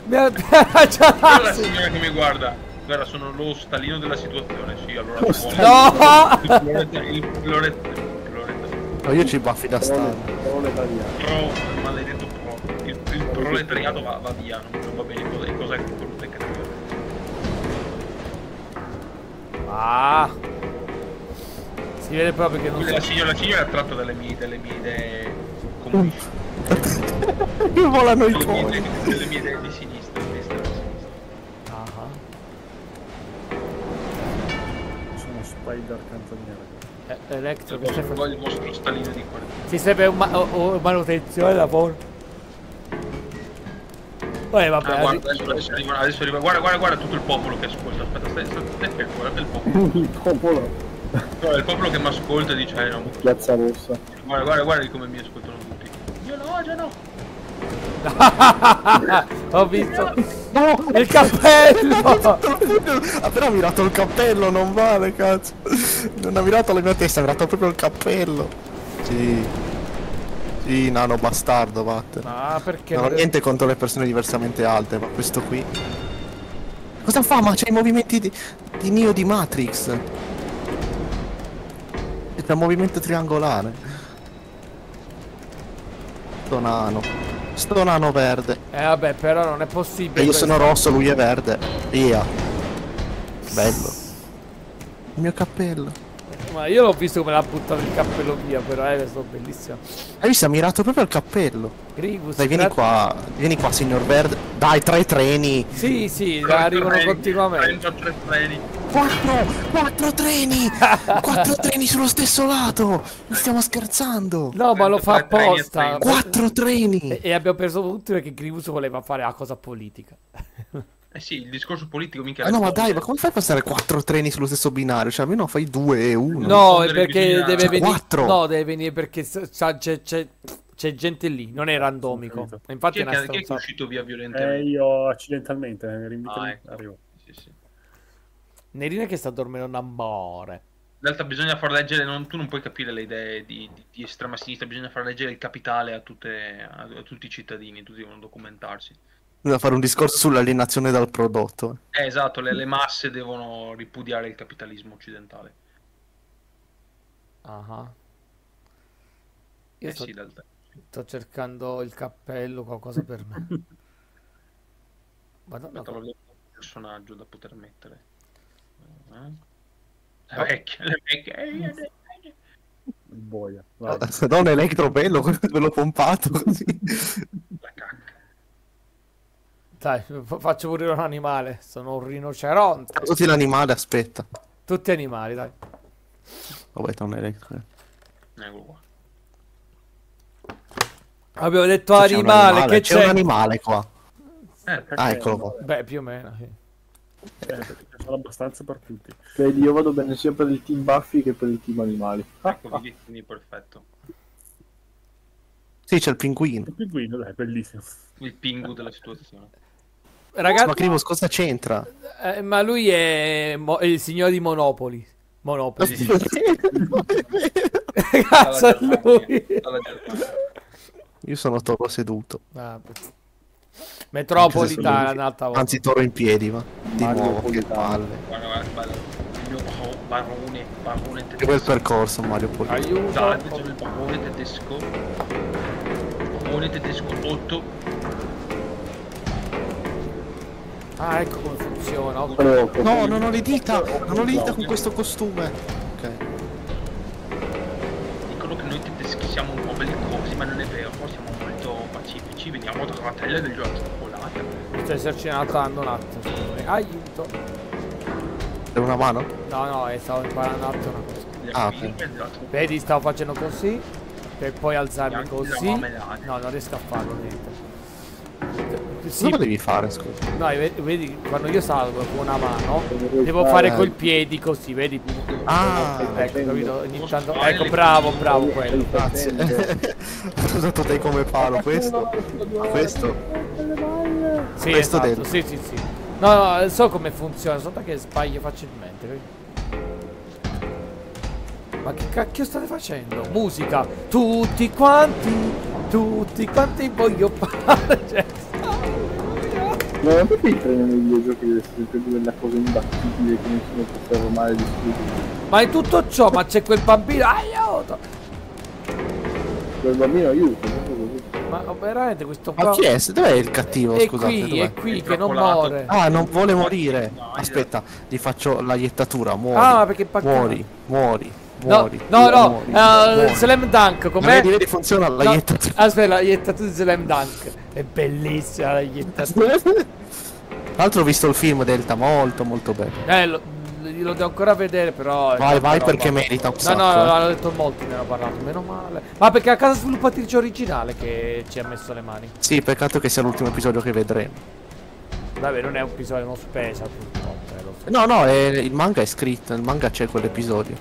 Mi ha [laughs] Quella già la signora che mi guarda. Guarda, sono lo stalino della situazione, sì, allora Lo buono. No! [laughs] Il Floretta, il Floretta, No, io ci baffi da stare. pro, il maledetto pro. Il, il proletariato va, va via, non, non va bene, cosa, cosa è brutta e cattiva. Ah! Si vede proprio che non La signora, la signora è attratta dalle mie, dalle mie idee [laughs] comuniste, volano i tuoi. idee, dalle mie idee di sinistra, spider canzoniere. eh, Electro, che stai facendo? il vostro stalino di quartiere. Ti serve un ma- o- o manutenzione da lavoro. Poi vabbè, Ah, guarda, adesso, adesso arriva, adesso arriva, guarda, guarda, guarda tutto il popolo che ascolta. Aspetta, stai, stai, stai fermo, guarda il popolo. [laughs] Il popolo, Guarda, il popolo che mi ascolta dice, eh, no, piazza rossa. guarda, guarda, guarda come mi ascoltano tutti. Io no, già no. [laughs] ho visto. No, il cappello! Ah, però ha mirato il cappello, non vale, cazzo. Non ha mirato la mia testa, ha mirato proprio il cappello. Sì. Sì, nano bastardo, vattene. Ma perché Non ho niente contro le persone diversamente alte, ma questo qui. Cosa fa? Ma c'è i movimenti di, di Neo di Matrix. C'è un movimento triangolare. Sto nano. Sto nano verde. Eh vabbè, però non è possibile. E io questo. sono rosso, lui è verde. Via. Bello. Il mio cappello. Ma io l'ho visto come l'ha buttato il cappello via, però è questo bellissimo. Hai visto? Ha mirato proprio il cappello. Grievous. Dai, vieni qua. Vieni qua, signor verde. Dai, tre treni. Sì, sì, Tre arrivano treni, continuamente. 33 treni. Quattro! Quattro treni! [laughs] Quattro treni sullo stesso lato! Stiamo scherzando! No, ma lo fa 33 treni a apposta. Quattro treni! E, e abbiamo perso tutti perché Grievous voleva fare la cosa politica. [laughs] Eh sì, il discorso politico mica Ah no, ma dai, ma come fai a passare quattro treni sullo stesso binario? Cioè, almeno fai due e uno. No, è perché deve Cioè, venire. quattro. No, deve venire perché c'è, c'è- c'è gente lì, non è randomico. Infatti Chi è è, una che, chi è che è stronzata. uscito via Eh, violentemente? io accidentalmente, eh, rinvitami, Ah, ecco. arrivo. Sì, sì. Nerina che sta dormendo un amore. In realtà bisogna far leggere, non- tu non puoi capire le idee di, di- di estrema sinistra, bisogna far leggere il capitale a, tutte- a- a tutti i cittadini, tutti devono documentarsi. Bisogna fare un discorso sull'alienazione dal prodotto. Eh, esatto, le, le masse devono ripudiare il capitalismo occidentale. Ah. Io Eh sto, sì, in realtà. sto cercando il cappello, qualcosa per me. [laughs] Madonna, Aspetta, un personaggio da poter mettere. Eh? La vecchia, la vecchia. eh, eh, boia. Vai. Non elettro bello, bello pompato così. La cacca. dai, fa- faccio pure un animale. Sono un rinoceronte. Tutti l'animale, aspetta. Tutti animali, dai. Vabbè, non elettro. Qua. Abbiamo detto un animale, che c'è un c'è? animale qua. Eh, Ah, eccolo qua. Beh, più o meno, sì. Eh, sono abbastanza per tutti. Vedi, io vado bene sia per il team Buffy che per il team animali. ecco, vedi, quindi perfetto. Sì, c'è il pinguino. Il pinguino, dai, bellissimo. Il pingu della situazione. Ma Ragazzi, Crivos cosa c'entra? eh, ma lui è, mo- il signore di Monopoli. Monopoli. Sì. [laughs] Cazzo lui. Io sono toro seduto. Vabbè. Metropolitana un'altra volta. Anzi, toro in piedi, ma di Mario nuovo, che palle. Guarda, guarda, guarda, il mio baro- barone, barone Che bel tedesco. percorso, Mario Politano. Aiuto. Sono il barone tedesco. Barone tedesco 8. Ah, ecco come funziona. Però, No, non ho le dita! Non ho le dita con questo costume. Ok. Dicono che noi tedeschi siamo un po' bellicosi, ma non è vero, pacifici, veniamo dalla taglia degli occhi volata. Sto esercitando un attimo. scusami. Aiuto. Per una mano? No, no, eh, stavo imparando un attimo una cosa. Gli Ah. Vedi, stavo facendo così. Per poi alzarmi così. la. No, non riesco a farlo niente. Sì, Cosa devi fare, scusa? no, ve- vedi, quando io salgo con una mano, Devo fare- col piedi così, vedi? Ah, Ecco, capito? Ogni tanto... Ecco, bravo, bravo quello. grazie. [laughs] Ho usato te come palo, questo. Questo. Sì, Questo esatto, sì, sì, sì. No, no, so come funziona, soltanto che sbaglio facilmente. Ma che cacchio state facendo? Musica! Tutti quanti, tutti quanti voglio [laughs] fare. Ma perché i treni nei videogiochi deve essere sempre quella cosa imbattibile che nessuno può fermare di studio? ma in tutto ciò, ma c'è quel bambino. Aiuto! Quel bambino così. Ma veramente questo Ma qua. chi è? Dov'è il cattivo? È Scusate, qui, dov'è? è qui che non muore. Ah, non vuole morire. Aspetta, gli faccio la iettatura. Muori. Ah, perché pacca- Muori, muori, muori. no, no, muori, eh, muori. Slam Dunk, com'è? Vedi, vedi, funziona la No. Aspetta, la iettatura di Slam Dunk. È bellissima la iettatura. [laughs] Tra l'altro ho visto il film Delta, molto molto bello. Eh, lo, lo devo ancora vedere, però. Vai, vai roba. perché merita un No, sacco. no, no, eh. l'hanno detto molti, ne hanno parlato, meno male. Ma perché è la casa sviluppatrice originale che ci ha messo le mani. Sì, peccato che sia l'ultimo episodio che vedremo. Vabbè, non è un episodio, non spesa purtroppo. eh. No, no, è- il manga è scritto, il manga c'è quell'episodio.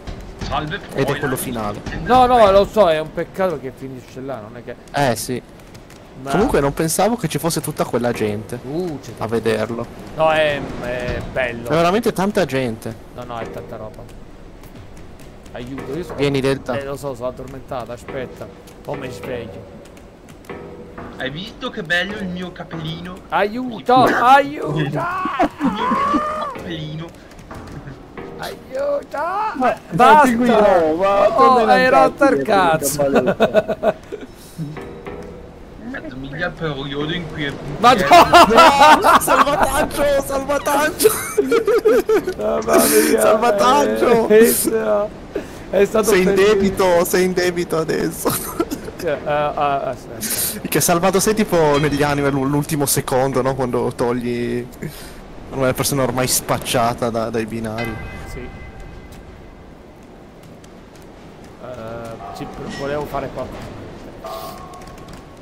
Salve Ed è quello finale. No, no, lo so, è un peccato che finisce là, non è che. Eh sì. Ma... Comunque non pensavo che ci fosse tutta quella gente Uh, c'è- a vederlo. No, è, è bello. È veramente tanta gente. No, no, è tanta roba. Aiuto, io sono. Vieni Delta. Eh, lo so, sono addormentato, aspetta. Poi mi sveglio. Hai visto che bello il mio capellino? Aiuto, aiuto, Il mio capellino. Aiuto. Ma Basta. qui no, ma Oh, hai rotto il cazzo, al periodo in cui è Ma è- no! [laughs] salvataggio, salvataggio. Mamma mia, [laughs] Salvataggio. eh, no. È stato Sei in debito, sei in debito adesso. Eh, ah, aspetta. Che salvato sei tipo negli anime l'u- l'ultimo secondo, no? Quando togli una persona ormai spacciata da- dai binari. Sì. Eh, ci volevo fare qualcosa.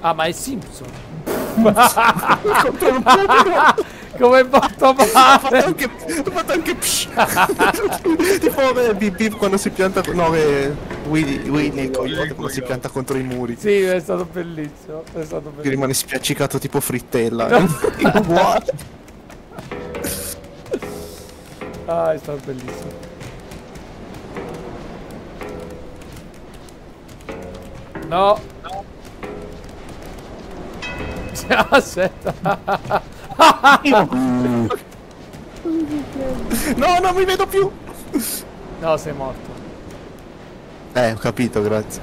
Ah, ma è Simpson. [laughs] Come fatto Ha fatto male. anche, ha fatto anche [laughs] tipo bip bip quando si pianta no Willy Willy quando si pianta contro i muri Sì, è stato bellissimo. È stato che bellissimo. rimane spiaccicato tipo frittella [laughs] Uguale. Ah, è stato bellissimo. No. [laughs] Aspetta. no non mi vedo più No, sei morto. eh ho capito grazie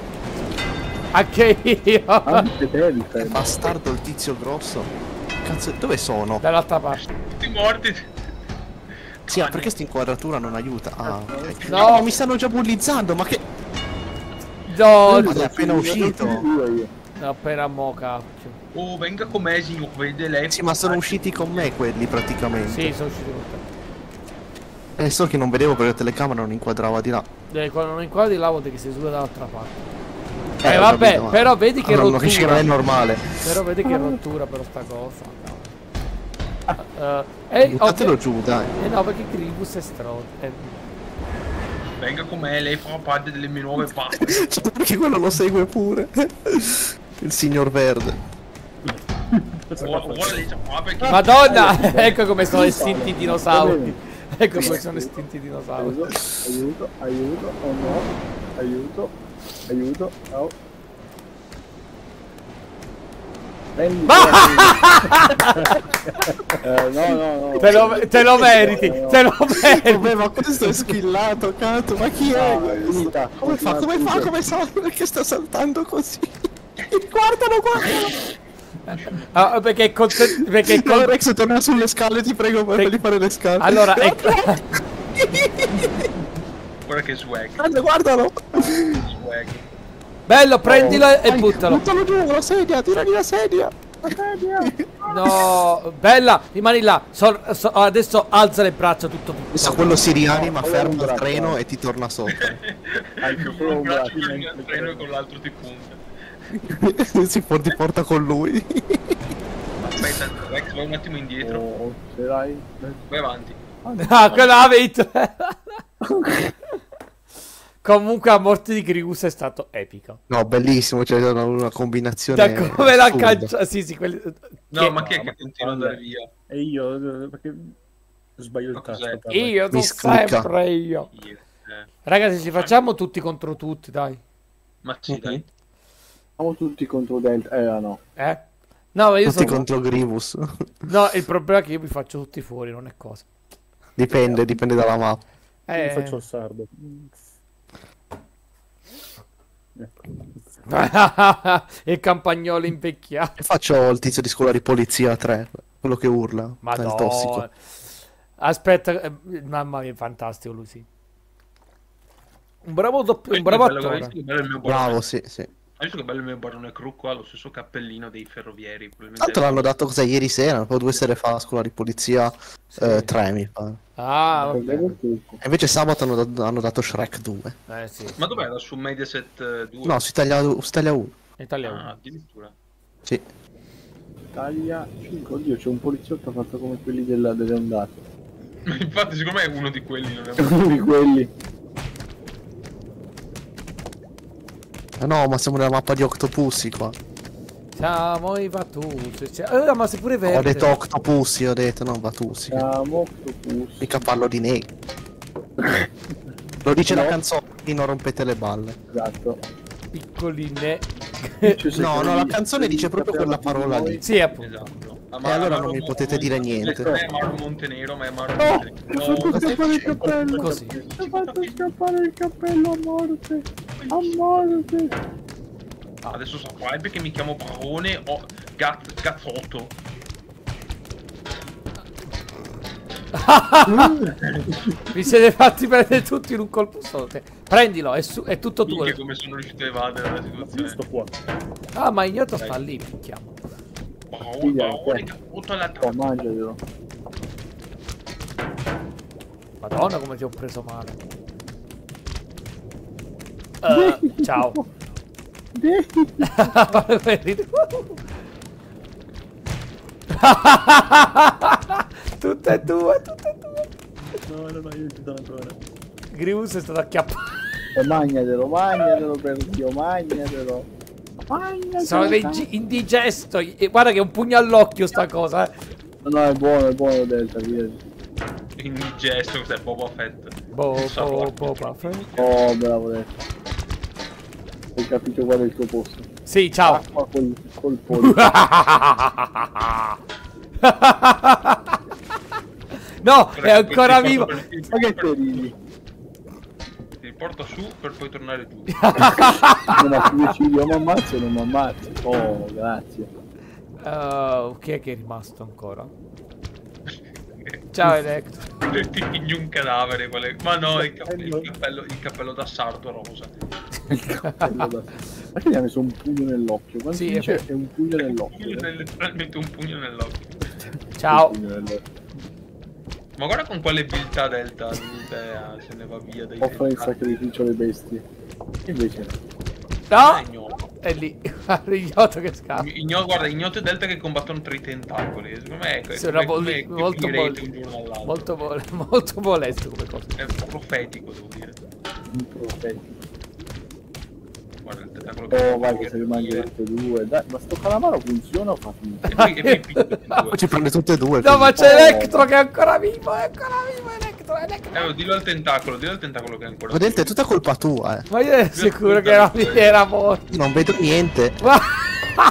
Anche io. Anche te fai. bastardo il tizio grosso cazzo dove sono? Dall'altra parte. tutti morti. sì ma perché sta inquadratura non aiuta ah ok No. no mi stanno già bullizzando ma che No, Ma è appena uscito Io. appena mo cacchio. Oh, venga con me, signor, vede lei. sì ma sono usciti con me quelli praticamente Sì, sono uscito con te. eh so che non vedevo perché la telecamera non inquadrava di là Eh, quando non inquadri là vuol dire che sei sulla dall'altra parte. Eh, Eh, vabbè, capito, ma- però vedi che non capisci che non è rottura. normale Però vedi che rottura per sta cosa. Uh, eh, Buttatelo ovvio- giù dai eh no, perché Gribus è stronzo. Eh, Venga con me, lei fa parte delle mie nuove [laughs] patte. Cioè, perché quello lo segue pure. Il signor verde. Madonna! [laughs] ecco come sono estinti i dinosauri. Ecco come sono estinti i dinosauri. Aiuto, aiuto, aiuto, oh no, aiuto, aiuto, no. Prendi, eh, no, no, no. Te lo, te lo meriti, te lo meriti. Vabbè, ma questo è skillato, cazzo, ma chi è questo? finita, Come fa, come fa, come sa? Perché sta saltando così? Guardalo, guardalo! Ah, perché è conte- perché è No, con- Rex, torna sulle scale, ti prego, per fargli fare le scale. Allora, è... [laughs] Guarda che swag. Guarda, guardalo! Swag. Bello, prendilo e Dai, buttalo. Buttalo giù, la sedia, tiragli la sedia! [laughs] No, bella, rimani là. So- so- adesso alza le braccia tutto tutto. Adesso quello si rianima, No, ferma il treno braccio. e ti torna sopra. [laughs] Anche solo un braccio cammina al treno e con l'altro ti punta. [laughs] si por- ti porta con lui. aspetta, Rex, vai un attimo indietro. Oh, se dai. Vai avanti. Ah, quella avete. Comunque la morte di Grius è stato epico. No, bellissimo, c'è una, una combinazione. Da come assurda. cacciata. Sì, sì, quelli... No, che- ma chi è che continua ad andare via? E io, eh, perché sbaglio il Ma tasto. Io Mi sono sempre io. Io, eh. Ragazzi, ci facciamo tutti contro tutti, dai. Ma sì, dai. Siamo tutti contro Delta. Eh, no. Eh? No, ma io Tutti sono... contro Grievous. No, il problema è che io mi faccio tutti fuori, non è cosa. dipende, dipende dalla mappa. Io Eh... faccio il sardo. Ecco. [laughs] e campagnolo invecchiato. E faccio il tizio di scuola di polizia 3, quello che urla, Ma il tossico. Aspetta, eh, mamma mia, fantastico lui sì. Un bravo doppio, un bravo attore. Bravo, sì, sì. Hai visto che bello il mio barone Crucco ha lo stesso cappellino dei ferrovieri? probabilmente- Tanto l'hanno dato cos'è ieri sera, poi due sere fa alla scuola di polizia Sì. eh, 3 mi pare. Ah, Per vabbè. E invece sabato hanno, da- hanno dato Shrek 2. Eh sì, Ma dov'era su Mediaset eh, 2? No, su Italia, su Italia 1. italiano. Ah, addirittura. Sì. Taglia 5. Oddio, c'è un poliziotto fatto come quelli della, delle ondate. Ma Infatti, secondo me è uno di quelli. Non è Uno di quelli. Ah no, ma siamo nella mappa di Octopussy qua. Siamo i Vatus. cioè- Eh, ma sei pure Ho verde. detto Octopussy, ho detto non Vatussi. Siamo Octopus. Mica parlo di nei. Lo dice la No. canzone, quindi non rompete le balle. Esatto. Piccoline. No, no, la canzone dice proprio quella parola lì. sì, appunto. Esatto. E allora non mi potete dire niente. Non è Maro Montenero, ma è Maro Oh, Montenero. ho fatto No, scappare il cappello. Così. Ho fatto scappare il cappello a morte. A morte. adesso saprai perché mi chiamo Barone o Gat- Gazzotto. [laughs] Vi siete fatti prendere tutti in un colpo solo. te. Prendilo, è, su- è tutto tuo. Minchia come sono riuscito a evadere la Io situazione. sto qua. Ah, ma Ignoto sta lì, picchiamo. Barone, Barone. Gazzotto alla Oh, tavola. mangiatelo. Madonna, come ti ho preso male. Eh, ciao. tutte e due, tutte e due. No, no, no, io ci do ancora. Grius è stato acchiappato. E magnatelo, magnatelo per Dio, magnatelo. Magnatelo. Sono indi- indigesto. E guarda che è un pugno all'occhio sta cosa. eh. No, no, è buono, è buono Delta, via. Indigesto, cos'è Boba Fett? Bo, bo, bo, Buffett. Oh, bravo Delta. Hai capito qual è il tuo posto. Sì, ciao. Acqua col, col pollo. [laughs] no, è ancora vivo. Ma che te ridi? Ti riporto su per poi tornare giù. [laughs] Non ha più decidio, ma ammazzo non mi ammazzo. Oh, grazie. Uh, chi è che è rimasto ancora? Ciao Electro. Ti pigli un cadavere, quelle... ma no, il, capp- il cappello, il cappello da sardo rosa. Quello da- Ma che gli ha messo un pugno nell'occhio? Quando Sì, dice è un pugno nell'occhio. eh? nel- letteralmente un pugno nell'occhio. Ciao. Nell'occhio. Ma guarda con quale abilità Delta l'idea se ne va via dai Offre il sacrificio alle bestie. Invece No, Eh, ignoto. È lì. [laughs] L'ignoto che scappa. Igno- guarda, ignoto e Delta che combattono tra i tentacoli. Secondo me è Sì, una come, vol- come molto finirete mol-. Molto, mole- [laughs] molto molesto come cosa. È profetico, devo dire. profetico. Guarda il tentacolo che Oh, vai che se ne mangia tutte e due. Dai, ma sto calamaro funziona o fa finta? E poi, e poi e ci prende tutte e due. No, ma c'è Oh. Electro che è ancora vivo. È ancora vivo. Electro. Eh, dillo al tentacolo, dillo al tentacolo che è ancora. Vedete, è tutta colpa tua, eh. Ma io ero sicuro che era, era morto. Non vedo niente. [laughs] Ma-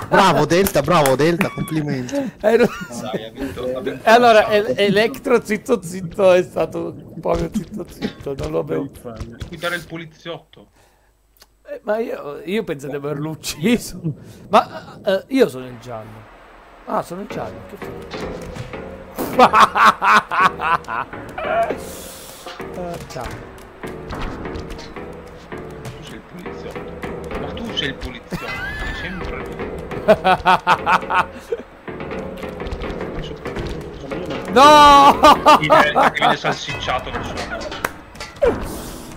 Bravo Delta, bravo Delta, complimenti. [laughs] Ero- Dai, ha vinto, ha vinto E allora, El- Electro zitto zitto è stato un po' zitto zitto, non lo vedo. Fake fan. Guidare il poliziotto. Eh, ma io, io penso di averlo ucciso. Ma eh, io sono il giallo. Ah, sono il giallo. Che Eh, ciao. Tu sei il poliziotto. Ma tu sei il poliziotto. Sei sempre. Adesso- No! Che viene salsicciato verso la.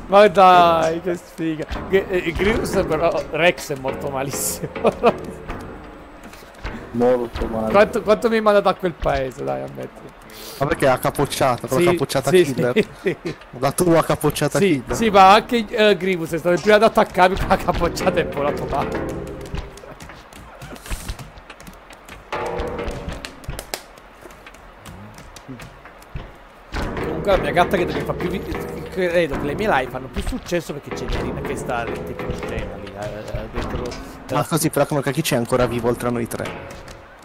Ma dai, che sfiga. Eh, Grius però Rex è morto malissimo. Molto male. Quanto, quanto mi hai mandato a quel paese, dai, ammetti. Ma perché ha capocciata, con la capocciata sì, killer. Sì, sì. La tua capocciata Sì, killer. sì, ma anche uh, Grievous è stato il primo ad attaccarmi con la capocciata e poi l'ha trovato. Comunque la mia gatta credo che fa più credo che le mie live fanno più successo perché c'è Nirina che sta eh, eh, dentro Ma così, però come chi c'è ancora vivo oltre a noi tre?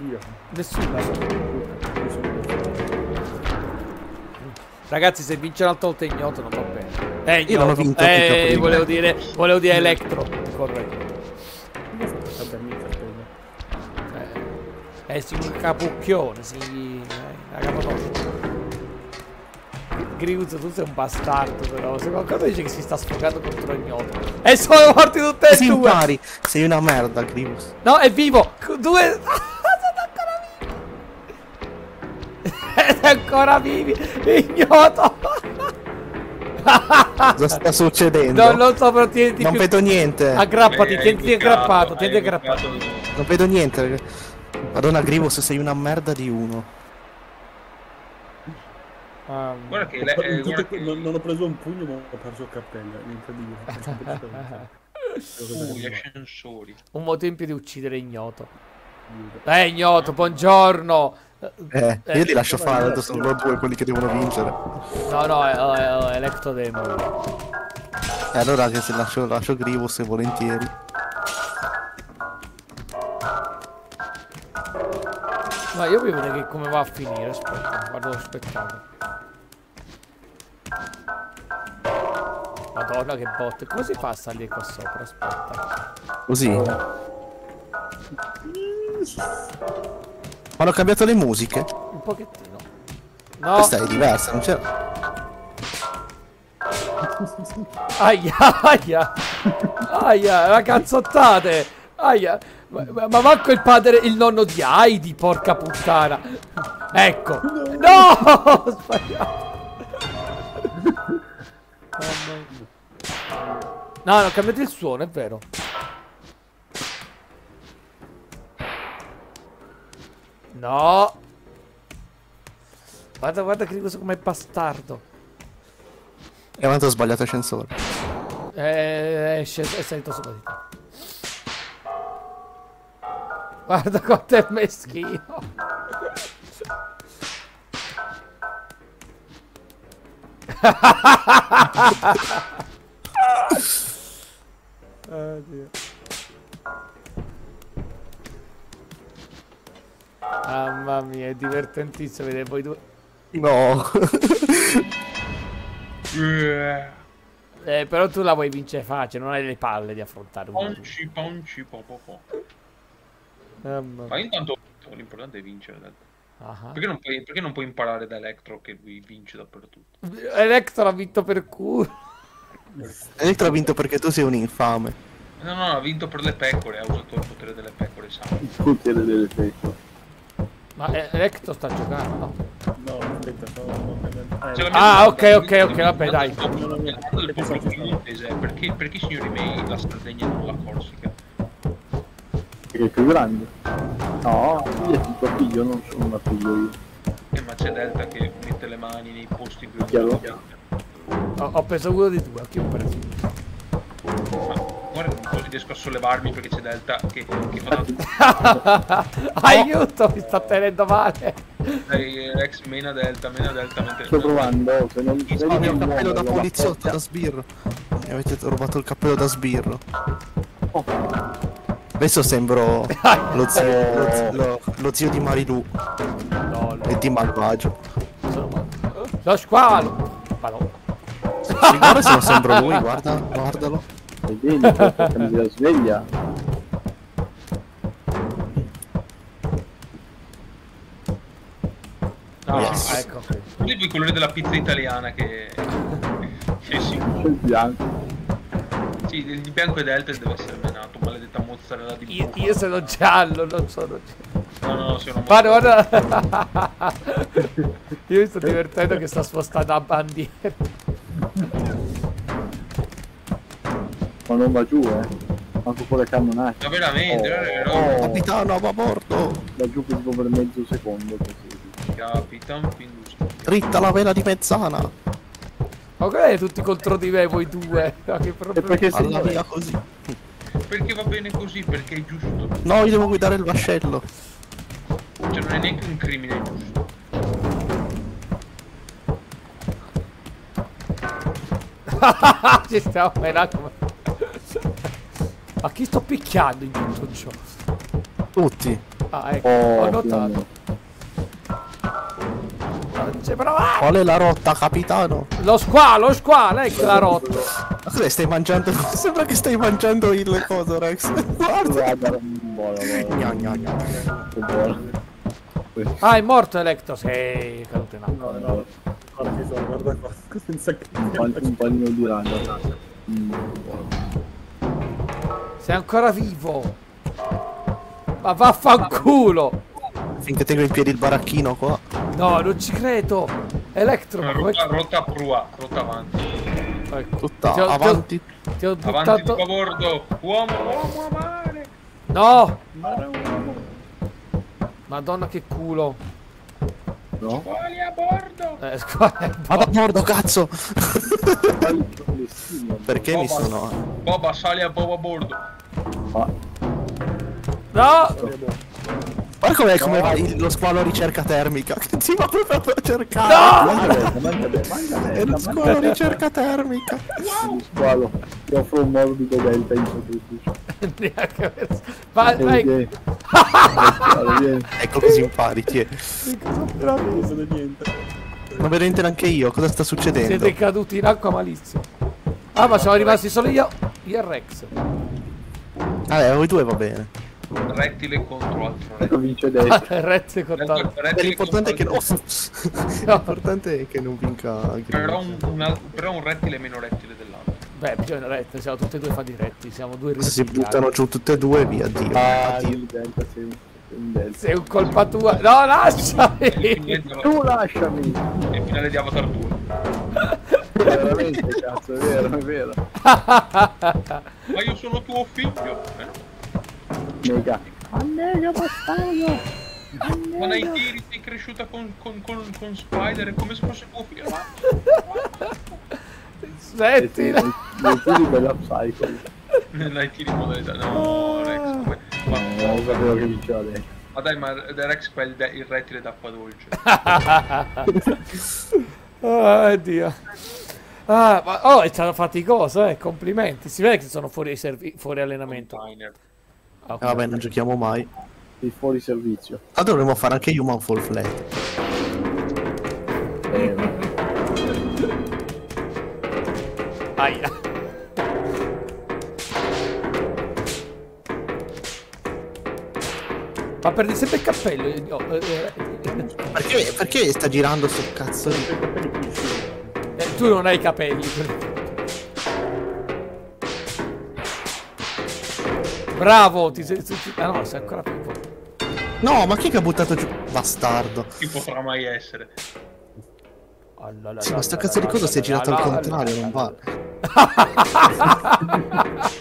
Io. nessuno. Ragazzi, se vince un'altra volta ignoto non va bene. Eh, Io non ho ignoto. vinto Eh, volevo dire, volevo dire Electro. Corretto. Eh, eh sì, un capucchione, sì. Eh, la capotosta. Griuz, tu sei un bastardo, però. Se qualcuno dice che si sta sfogando contro ignoto. E sono morti tutte e Si due. impari! Sei una merda, Grievous. No, è vivo! Due. [laughs] Siete ancora vivi! Siete ancora vivi! Ignoto! Cosa sta succedendo? No, non so, però tieniti non più. vedo niente. Aggrappati, hai tieniti aggrappato, tieniti aggrappato. Non vedo niente. Madonna Grievous, sei una merda di uno. Ah, Guarda che, Ho le- eh, guarda che- non, non ho preso un pugno, ma ho perso il cappello. Incredibile. [laughs] Uh, [laughs] gli ascensori. un modo in più di uccidere ignoto. Eh, ignoto, buongiorno. Eh, Eh, io li lascio fare, tanto sono loro due quelli che devono vincere. No, no, è, è, è Electro Demon. E allora che se lascio, lascio Grievous volentieri. Ma io voglio vedere che come va a finire. Aspetta, guardo lo spettacolo. Madonna che botte. Come si fa a salire qua sopra? Aspetta. Così. Ma hanno cambiato le musiche. Un pochettino. No. Questa è diversa, non c'era. Aia, aia. Aia, la cazzottate. Aia. Ma, ma- ma manco il padre, il nonno di Heidi, porca puttana. Ecco. No! Ho sbagliato. Mamma mia. No, no, cambiate il suono, è vero. No. Guarda, guarda che cosa come bastardo. E avanti ho sbagliato ascensore. Eh, è, è salito sopra di te. Guarda quanto è meschino. [laughs] Oddio. Mamma mia, è divertentissimo vedere voi due. No. [laughs] Eh, però tu la vuoi vincere facile, non hai le palle di affrontare un Ponci, ponci, po, po, po. Mamma Ma intanto l'importante è vincere. dai. Ah. Perché non, puoi, perché non puoi imparare da Electro che lui vince dappertutto? Electro ha vinto per culo. Electro ha vinto perché tu sei un infame. No, no, ha vinto per le pecore, ha usato il potere delle pecore, sa. Il potere delle pecore. Ma eh, Electro sta giocando, no? No, aspetta, stavo... Eh, mia Ah, ok, ok, ok, vabbè, dai. È perché, perché signori miei la Sardegna non la Corsica? Che è più grande. No, io è figlio, non sono una figlio io. Eh, ma c'è Delta che mette le mani nei posti più Chiaro. Ho, ho preso uno di due, ho preso? Ma guarda, non posso- riesco a sollevarmi perché c'è Delta che, che fa [laughs] Aiuto, mi sta tenendo male. dai, Rex mena Delta, mena Delta mentre... Sto provando, se non mi cappello da poliziotto, da sbirro. Mi avete rubato il cappello da sbirro. Oh, Adesso sembro lo zio, lo, zio- lo- lo zio di Marilu No, no, e di Malvagio. sono. Lo squalo. Guarda se non lui, guarda, guardalo. E vedi, portami la sveglia. No, Yes. ecco qui. Vedi i colori della pizza italiana che... che sì, C'è il bianco. sì, il di bianco e Delta deve essere menato, maledetta mozzarella di Io, io sono giallo, non sono giallo. No, no, no, sono Guarda, guarda. [laughs] Io mi sto divertendo che sto spostando la bandiera. Ma non va giù, eh. Manco con le cannonate. Ma veramente, Oh. vero? Oh. Capitano, va a bordo! Da giù tipo per mezzo secondo. Così. Capitan Findus. Dritta la vela di mezzana! È tutti contro di me voi due? [laughs] Ma che E problema? perché sei Alla via così. Perché va bene così, perché è giusto. No, io devo guidare il vascello. Cioè non è neanche un crimine giusto. [laughs] Ci stiamo menando. Ma chi sto picchiando in tutto ciò? Tutti. Ah, ecco, Oh, ho notato. Ci provare! Qual è la rotta, capitano? Lo squalo, lo squalo, ecco la rotta. Ma cos'è, stai mangiando? [laughs] Sembra che stai mangiando il coso, Rex. [laughs] Guarda. Guarda, buono, buono. Gna, gna. Ah, è morto Electro. È caduto in acqua. No, no. Guarda che sono, guarda qua. Senza che... Un, panino di ragno. Mm, buono. Sei ancora vivo. Ma vaffanculo. Finché tengo in piedi il baracchino qua. No, non ci credo. Electro, ma come... Rotta, rotta a prua, rotta avanti. Ecco. Tutta Ti ho- ti ho- avanti. Ti ho Avanti buttato... di bordo. Uomo, uomo a mare. No! Madonna che culo. No? Quali a bordo. Eh, squalo. Vado a bordo, cazzo! [laughs] Perché mi sono... Boba, sali a Boba a bordo. Ah, No! Guarda com'è, come va il- lo squalo ricerca termica. Ti va proprio a cercare. È lo squalo ricerca termica. Squalo. Ti offro un morbido delta in sacrificio. Neanche per- Vai, E vai. vieni. Vai, [laughs] squalo, vieni. Ecco così impari, ti è. Non vedo niente. Non vedo niente neanche io, cosa sta succedendo? Siete caduti in acqua malissimo. Ah, ma siamo rimasti solo io. Io e Rex. Vabbè, voi due va bene. Rettile contro altro rettile. Rex cortato. [laughs] Rettile Beh, l'importante è che contro no. altro- [laughs] L'importante è che non vinca Però Grimmett. un, un al- però un rettile è meno rettile dell'altro. Beh, bisogna Rex, siamo tutti e due fatti retti. Siamo due Si ritti. buttano giù tutte e due via, addio. Ah, addio. il delta sei un, colpa tua. No, lasciami. Tu lasciami! e finale di Avatar 2. Veramente cazzo, è vero, è vero. Ma io sono tuo figlio. Eh? Mega. Annega bastardo! Ma nei tiri sei cresciuta con, con, con, con Spider, è come se fosse tuo figlio. Smettila. Nei tiri bella psycho. [laughs] Nei tiri modalità. No, Rex. come- Ma, Non sapevo che vinceva lei. ma dai, ma Rex fa il, il rettile d'acqua dolce. Oh, [laughs] Dio. Ah, ma oh, è stato faticoso, eh. Complimenti. Si vede che sono fuori, fuori allenamento. Container. Ah, Vabbè, non giochiamo mai. Sei fuori servizio. Ma dovremmo fare anche Human Fall Flat. Eh, Aia. Ma perdi sempre il cappello. oh, eh, eh, Perché, perché sta girando sto cazzo eh, tu non hai i capelli. Bravo, ti sei... ti- Ah no, sei ancora piccolo. No, ma chi è che ha buttato giù? Bastardo. Chi potrà mai essere? Sì, ma sto cazzo di cosa si è girato al contrario, non va. [laughs]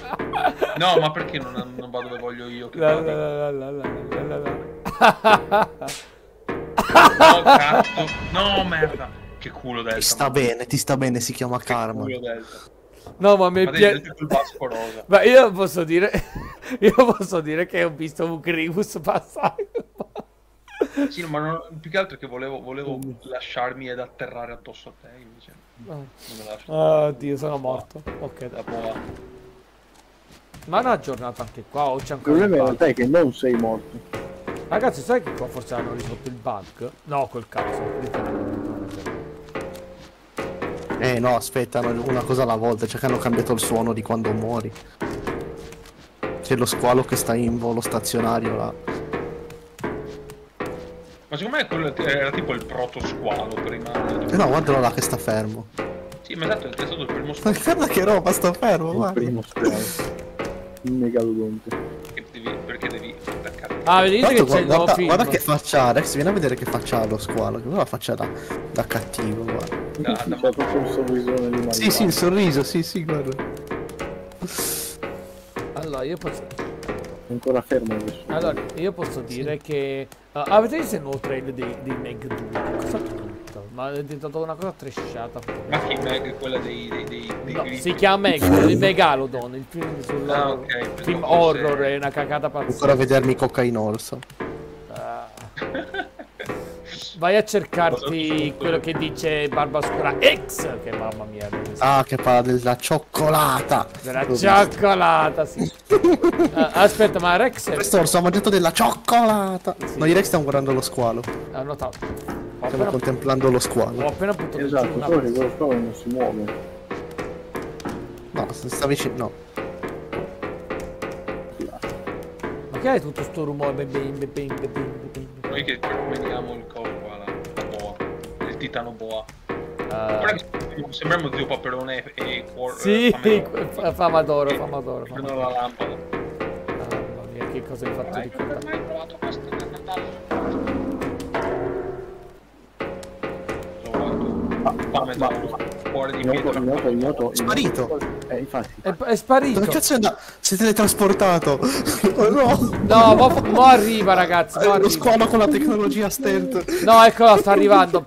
No, ma perché non, non va dove voglio io? Che La, vada? la, la, la, la, la, la. No, cazzo. No, merda. Che culo Delta. Ti sta bene, ti sta bene, si chiama Karma. Culo Delta. No, ma mi piace... Ma io posso dire... [laughs] Io posso dire che ho visto un Grievous passare. Sì, ma non, più che altro che volevo, volevo lasciarmi ed atterrare addosso a te, invece non me lascio. Oddio, sono morto. Ok, La dai. boa. Ma hanno aggiornato anche qua o c'è Il ancora il problema in realtà è che non sei morto. Ragazzi, sai che qua forse hanno risolto il bug? No, col cazzo. Eh no, aspetta, no, una cosa alla volta, cioè che hanno cambiato il suono di quando muori. C'è lo squalo che sta in volo stazionario là. Ma secondo me quello era tipo il proto squalo prima. Eh no, guardalo là che sta fermo. Sì, ma esatto, è stato il primo Ma squalo guarda che roba, sta fermo, Il guarda. primo squalo. Megalodonte. Ah, vedete Guarda, che c'è il nuovo guarda, film. guarda che faccia ha, Rex, vieni a vedere che faccia ha lo squalo, che la faccia da, da cattivo, guarda. Da- Sì, da- c'è proprio un sorrisone di Sì, sì, il sorriso, sì, sì, guarda. Allora, io posso, ancora fermo adesso. allora, io posso dire che... uh, avete visto il nuovo trailer dei, dei Meg 2? Cosa? Ma è diventato una cosa tresciata. Ma che Meg, quella dei, dei, dei, dei No, grigi? si chiama Meg, [laughs] il Megalodon, il film sul Ah, ok, film horror, è una cagata Ancora a pazzesca. vedermi Cocaine Orso. Ah. Vai a cercarti [laughs] quello che dice Barbascura X, che mamma mia, Ah, che parla della cioccolata. della L'ho visto. cioccolata, sì. [laughs] Ah, aspetta, ma Rex Questo orso ha mangiato della cioccolata. Sì. No, i Rex stiamo guardando lo squalo. ha notato. Ho Stiamo appena, contemplando lo ho squalo. appena buttato giù Esatto, una solo che quello non si muove. No, se sta vicino. No. Ma che è tutto sto rumore? Bim, bim, bim, bim, bim, bim, bim. Noi che vediamo il coso qua, la, la boa, il titano boa. Guarda che sembriamo zio Paperone e, e cuor, sì, eh, fa- [laughs] famadoro, famadoro, Prendono famadoro. la lampada. Mamma mia, che cosa hai fatto di Hai conto? mai provato questo ma- cuore di pietra. il Sparito. Eh, infatti. È, è sparito. Dove cazzo è andato? Si è teletrasportato. [laughs] Oh no. No, mo, mo arriva ragazzi, mo Eh, Lo arriva. squalo con la tecnologia stealth. No, eccolo, sta arrivando.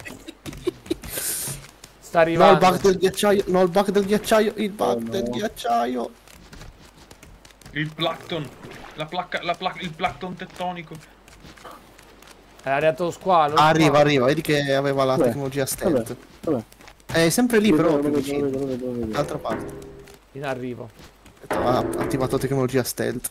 Sta No, il arrivando. bug del ghiacciaio. No, il bug del ghiacciaio. Il bug Oh, no. del ghiacciaio. Il plankton. La placca, la placa, il plankton tettonico. È arrivato lo squalo. lo Arriva, arriva. Vedi che aveva la Dov'è? tecnologia stealth. Vabbè. È sempre lì, però più vicino. D'altra parte. In arrivo. Ha attivato tecnologia stealth.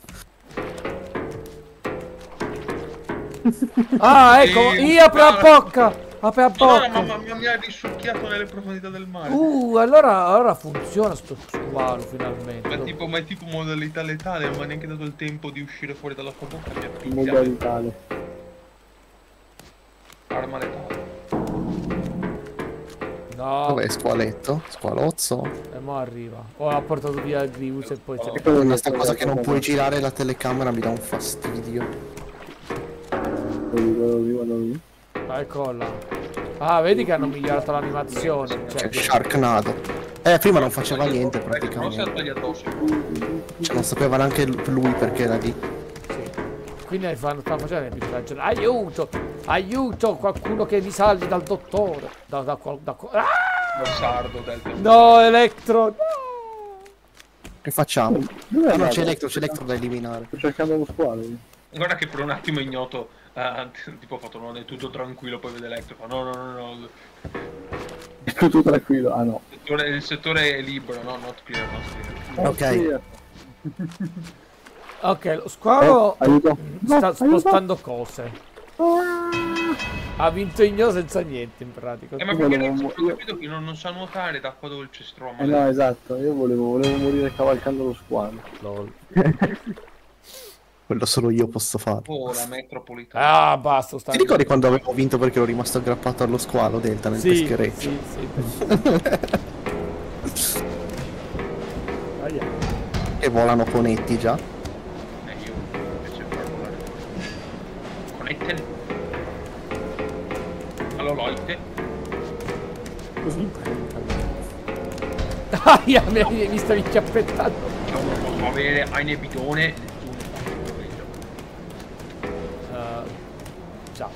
Ah, [laughs] ecco, Sì, io apro la bocca. Apre la bocca. mamma mia, mi ha risucchiato nelle profondità del mare. Uh, allora, allora funziona sto squalo Ma finalmente. tipo, ma è tipo modalità letale, non mi ha neanche dato il tempo di uscire fuori dalla sua bocca, picchiato. Modalitale. Arma letale. No, Dov'è squaletto? Squalozzo? e mo arriva. Oh, ha portato via il Grievous e poi c'è... Ecco Questa cosa che non puoi girare la telecamera mi dà un fastidio. Lì. Ah, eccola. Ah, vedi che hanno migliorato l'animazione. Cioè, Sharknado. Eh, prima non faceva niente Però se la praticamente. Cioè, non sapeva neanche lui perché era lì. Quindi fanno, stanno facendo ragione. Aiuto! Aiuto! Qualcuno che mi salvi dal dottore. Da, da, da, ah! Sardo del No, Electro! No! Che facciamo? Ah no, c'è Electro, c'è Electro da eliminare. Sto cercando lo squalo. Guarda che per un attimo ignoto, eh, [laughs] tipo ha fatto no, è tutto tranquillo, poi vede Electro, fa no, no, no, no, È tutto tranquillo. Ah no. il settore, il settore è libero, no, not clear, not clear. Ok. [laughs] Ok, lo squalo aiuto. sta No, spostando cose. Ha vinto Igno senza niente in pratica. Eh, ma perché volevo non, ho capito che non, non sa nuotare d'acqua dolce stroma. Eh no, esatto. Io volevo, volevo morire cavalcando lo squalo. Lol. [laughs] Quello solo io posso farlo. Oh, la metropolitana. Ah, basta. Sta Ti ricordi quando avevo vinto perché ero rimasto aggrappato allo squalo Delta nel Sì, peschereccio? sì, sì. [laughs] Aia. E volano conetti già. Allora, loite. Così Aia, mi hai mi stavi chiappettando. Non posso avere bidone. Nessuno fa quello. Uh, ciao.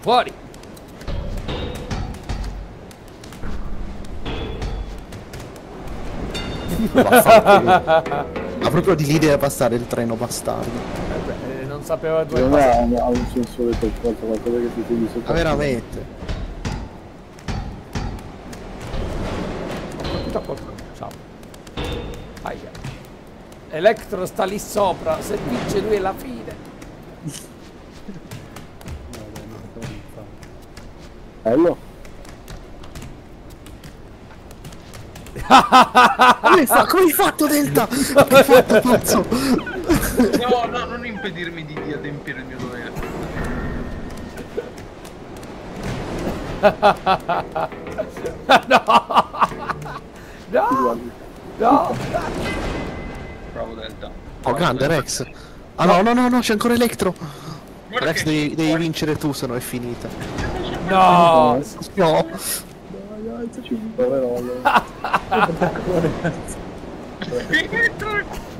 Fuori. Ha [laughs] proprio di lì deve passare il treno bastardo. Non sapeva dove Secondo passare. me ha, un sensore per forza, qualcosa che ti tieni sotto. Ma veramente. Ho colpito qualcuno. Ciao. Aia. Electro sta lì sopra. Se vince lui è la fine. Bello. Come, fa- come hai fatto Delta? Che hai fatto pazzo? No, no, non impedirmi di, di adempiere il mio dovere. No. No. Bravo Delta. Oh grande Rex. Ah no no no no c'è ancora Electro. Guarda Rex devi, devi vincere tu se no è finita. No. No. Poverolo.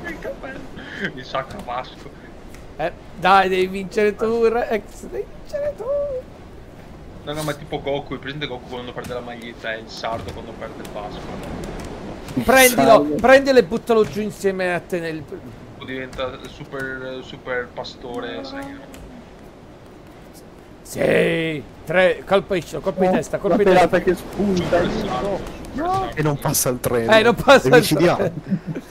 Il capello. il sacro Vasco. Eh, dai, devi vincere tu, Rex. Devi vincere tu. No, no, ma tipo Goku, il presente Goku quando perde la maglietta è il sardo quando perde il Vasco. Prendilo, prendilo e buttalo giù insieme a te nel... Diventa super, super pastore, sai. Sì, tre, colpisci, colpi di testa, colpi di testa. pelata che spunta. E non passa il treno. Eh, non passa È il micidiale.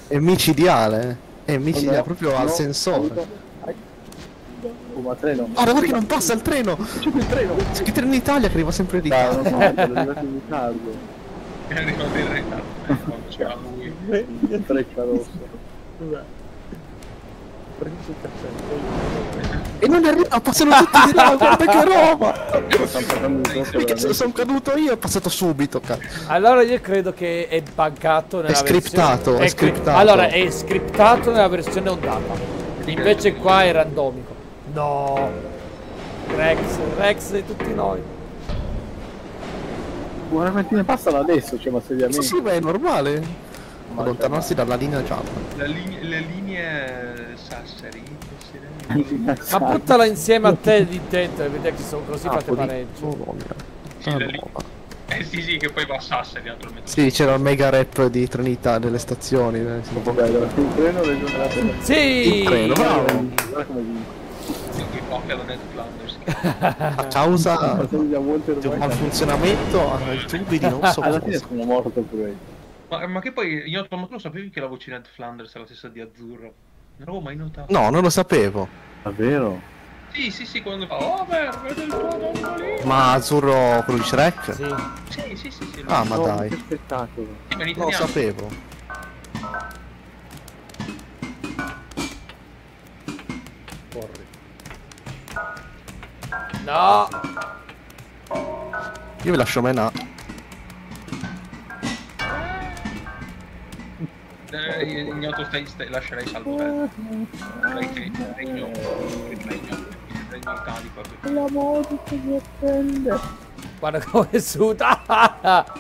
È micidiale. eh. È micidiale, No, proprio al no, sensore. ai. Oh, ma treno. Guarda, guarda che non passa il treno! C'è il treno. C'è il treno in Italia che arriva sempre Dai, ritardo. sono arrivati in ritardo. E arrivano in ritardo. C'era lui. Freccia rossa. Prendi il. E non arriva, passano tutti di là, guarda che [laughs] roba! Di sono caduto io è passato subito, cazzo. Allora io credo che è buggato nella scriptato, versione... è cri- scriptato. Allora, è scriptato nella versione ondata. Invece qua è randomico. No. Rex, Rex e tutti noi. Buona mattina passano adesso, cioè ma Sì, seriamente. sì, beh, è normale. Allontanarsi dalla linea gialla. La linea- le linee Sassari. Ma buttala insieme a te lì dentro e vedi che sono così Ah, fate pareggio. Ah, li- no. Eh sì, sì, che poi va a Sassari naturalmente. Sì, c'era il mega rap di Trinità delle stazioni. eh, sì. Bello, il treno pelata. Sì! Il treno, bravo. Guarda come vinco. Quindi copia la Ned Flanders. A causa Assomiglia a Walter di un malfunzionamento ai tubi di non so Alla fine sono morto pure. Ma, ma che poi, io, lo sapevi che la voce di Ned Flanders è la stessa di Azzurro? Non l'avevo mai notato. No, non lo sapevo. Davvero? Sì, sì, sì, quando fa Oh, Homer, vedi il tuo donnolino. Ma azzurro quello di Shrek? Sì. Sì, sì, sì, sì. Ah, ma dai. Che spettacolo. sì, ma Non lo sapevo. Corri. No! Io vi lascio menà. Eh, ignoto stai, stai, lascerei salvo te. Regno, regno, regno, regno italico. La moto che mi attende. Guarda come è suda! [laughs]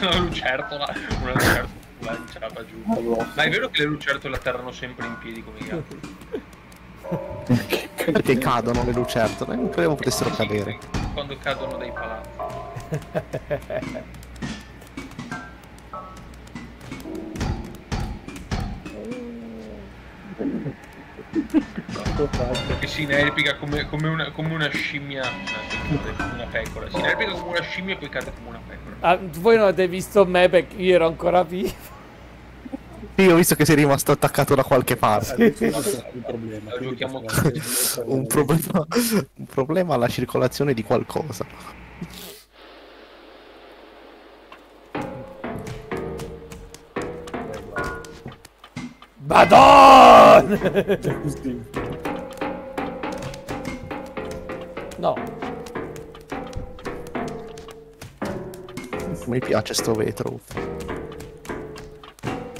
Una lucertola, una lucertola lanciata giù. Ma è vero che le lucertole atterrano sempre in piedi come i gatti? [laughs] Perché cadono le lucertole? Non credevo potessero cadere. Quando cadono dai palazzi. [laughs] Che si inerpica come, come, una, come una scimmia, eh, come una pecora. Si inerpica come una scimmia e poi cade come una pecora. Ah, voi non avete visto me perché io ero ancora vivo. Sì, ho visto che sei rimasto attaccato da qualche parte. Un problema. Un problema, un problema alla circolazione di qualcosa. Madonna! Giusti. No. Mi piace sto vetro.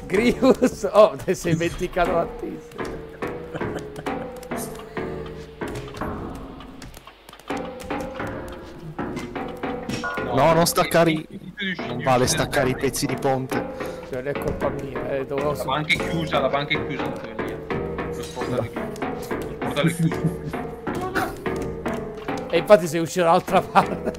Grievous! Oh, ti sei dimenticato la tizia. No, non staccare i... Non vale staccare i pezzi di ponte. Cioè, non è colpa mia, dovevo La banca è chiusa, la banca è chiusa in teoria. Lo sportale chiuso. Lo sportale è chiuso. E infatti sei uscito dall'altra parte.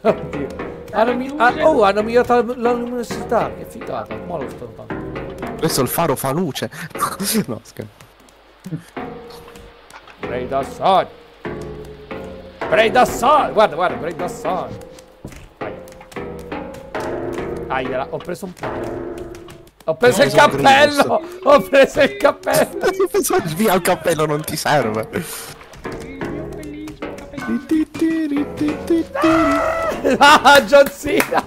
[laughs] Oddio. Hanno mi- ah, oh, hanno migliorato la, luminosità. Che figata. Ma lo sto notando. Adesso il faro fa luce. [laughs] no, scherzo. Break the sun. Break the sun. Guarda, guarda, break the Aia, ho preso un po'. Ho preso No, il cappello! [laughs] Ho preso il cappello! [laughs] Via il cappello non ti serve. Ah, John Cena!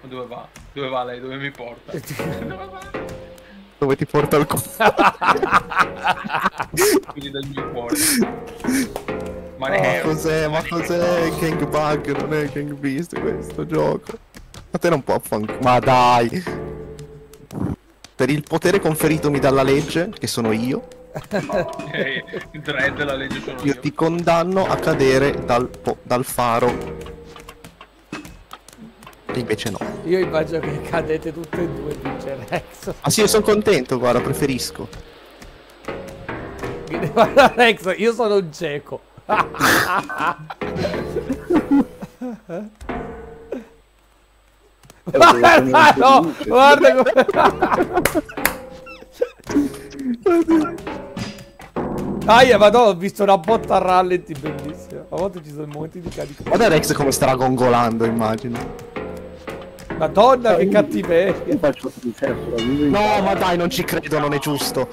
Ma dove va? Dove va lei? Dove mi porta? Dove va? Dove ti porta il [laughs] cuore? Quindi del mio cuore. Ma Ma cos'è? Ma cos'è Gang Bug? Non è Gang Beast questo gioco. A te non può fanculo. Ma dai. Per il potere conferitomi dalla legge, che sono io, [laughs] il dread la legge sono io io. ti condanno a cadere dal, dal faro. invece no. Io immagino che cadete tutte e due vince Rex. Ah sì, io sono contento, guarda, preferisco. Guarda Rex, io sono un cieco. Guarda, no, guarda come... Aia, ma no, ho visto una botta a rallenti bellissima. A volte ci sono momenti di carica. Guarda Rex come starà gongolando, immagino. Madonna, che cattiveria. No, ma dai, non ci credo, non è giusto.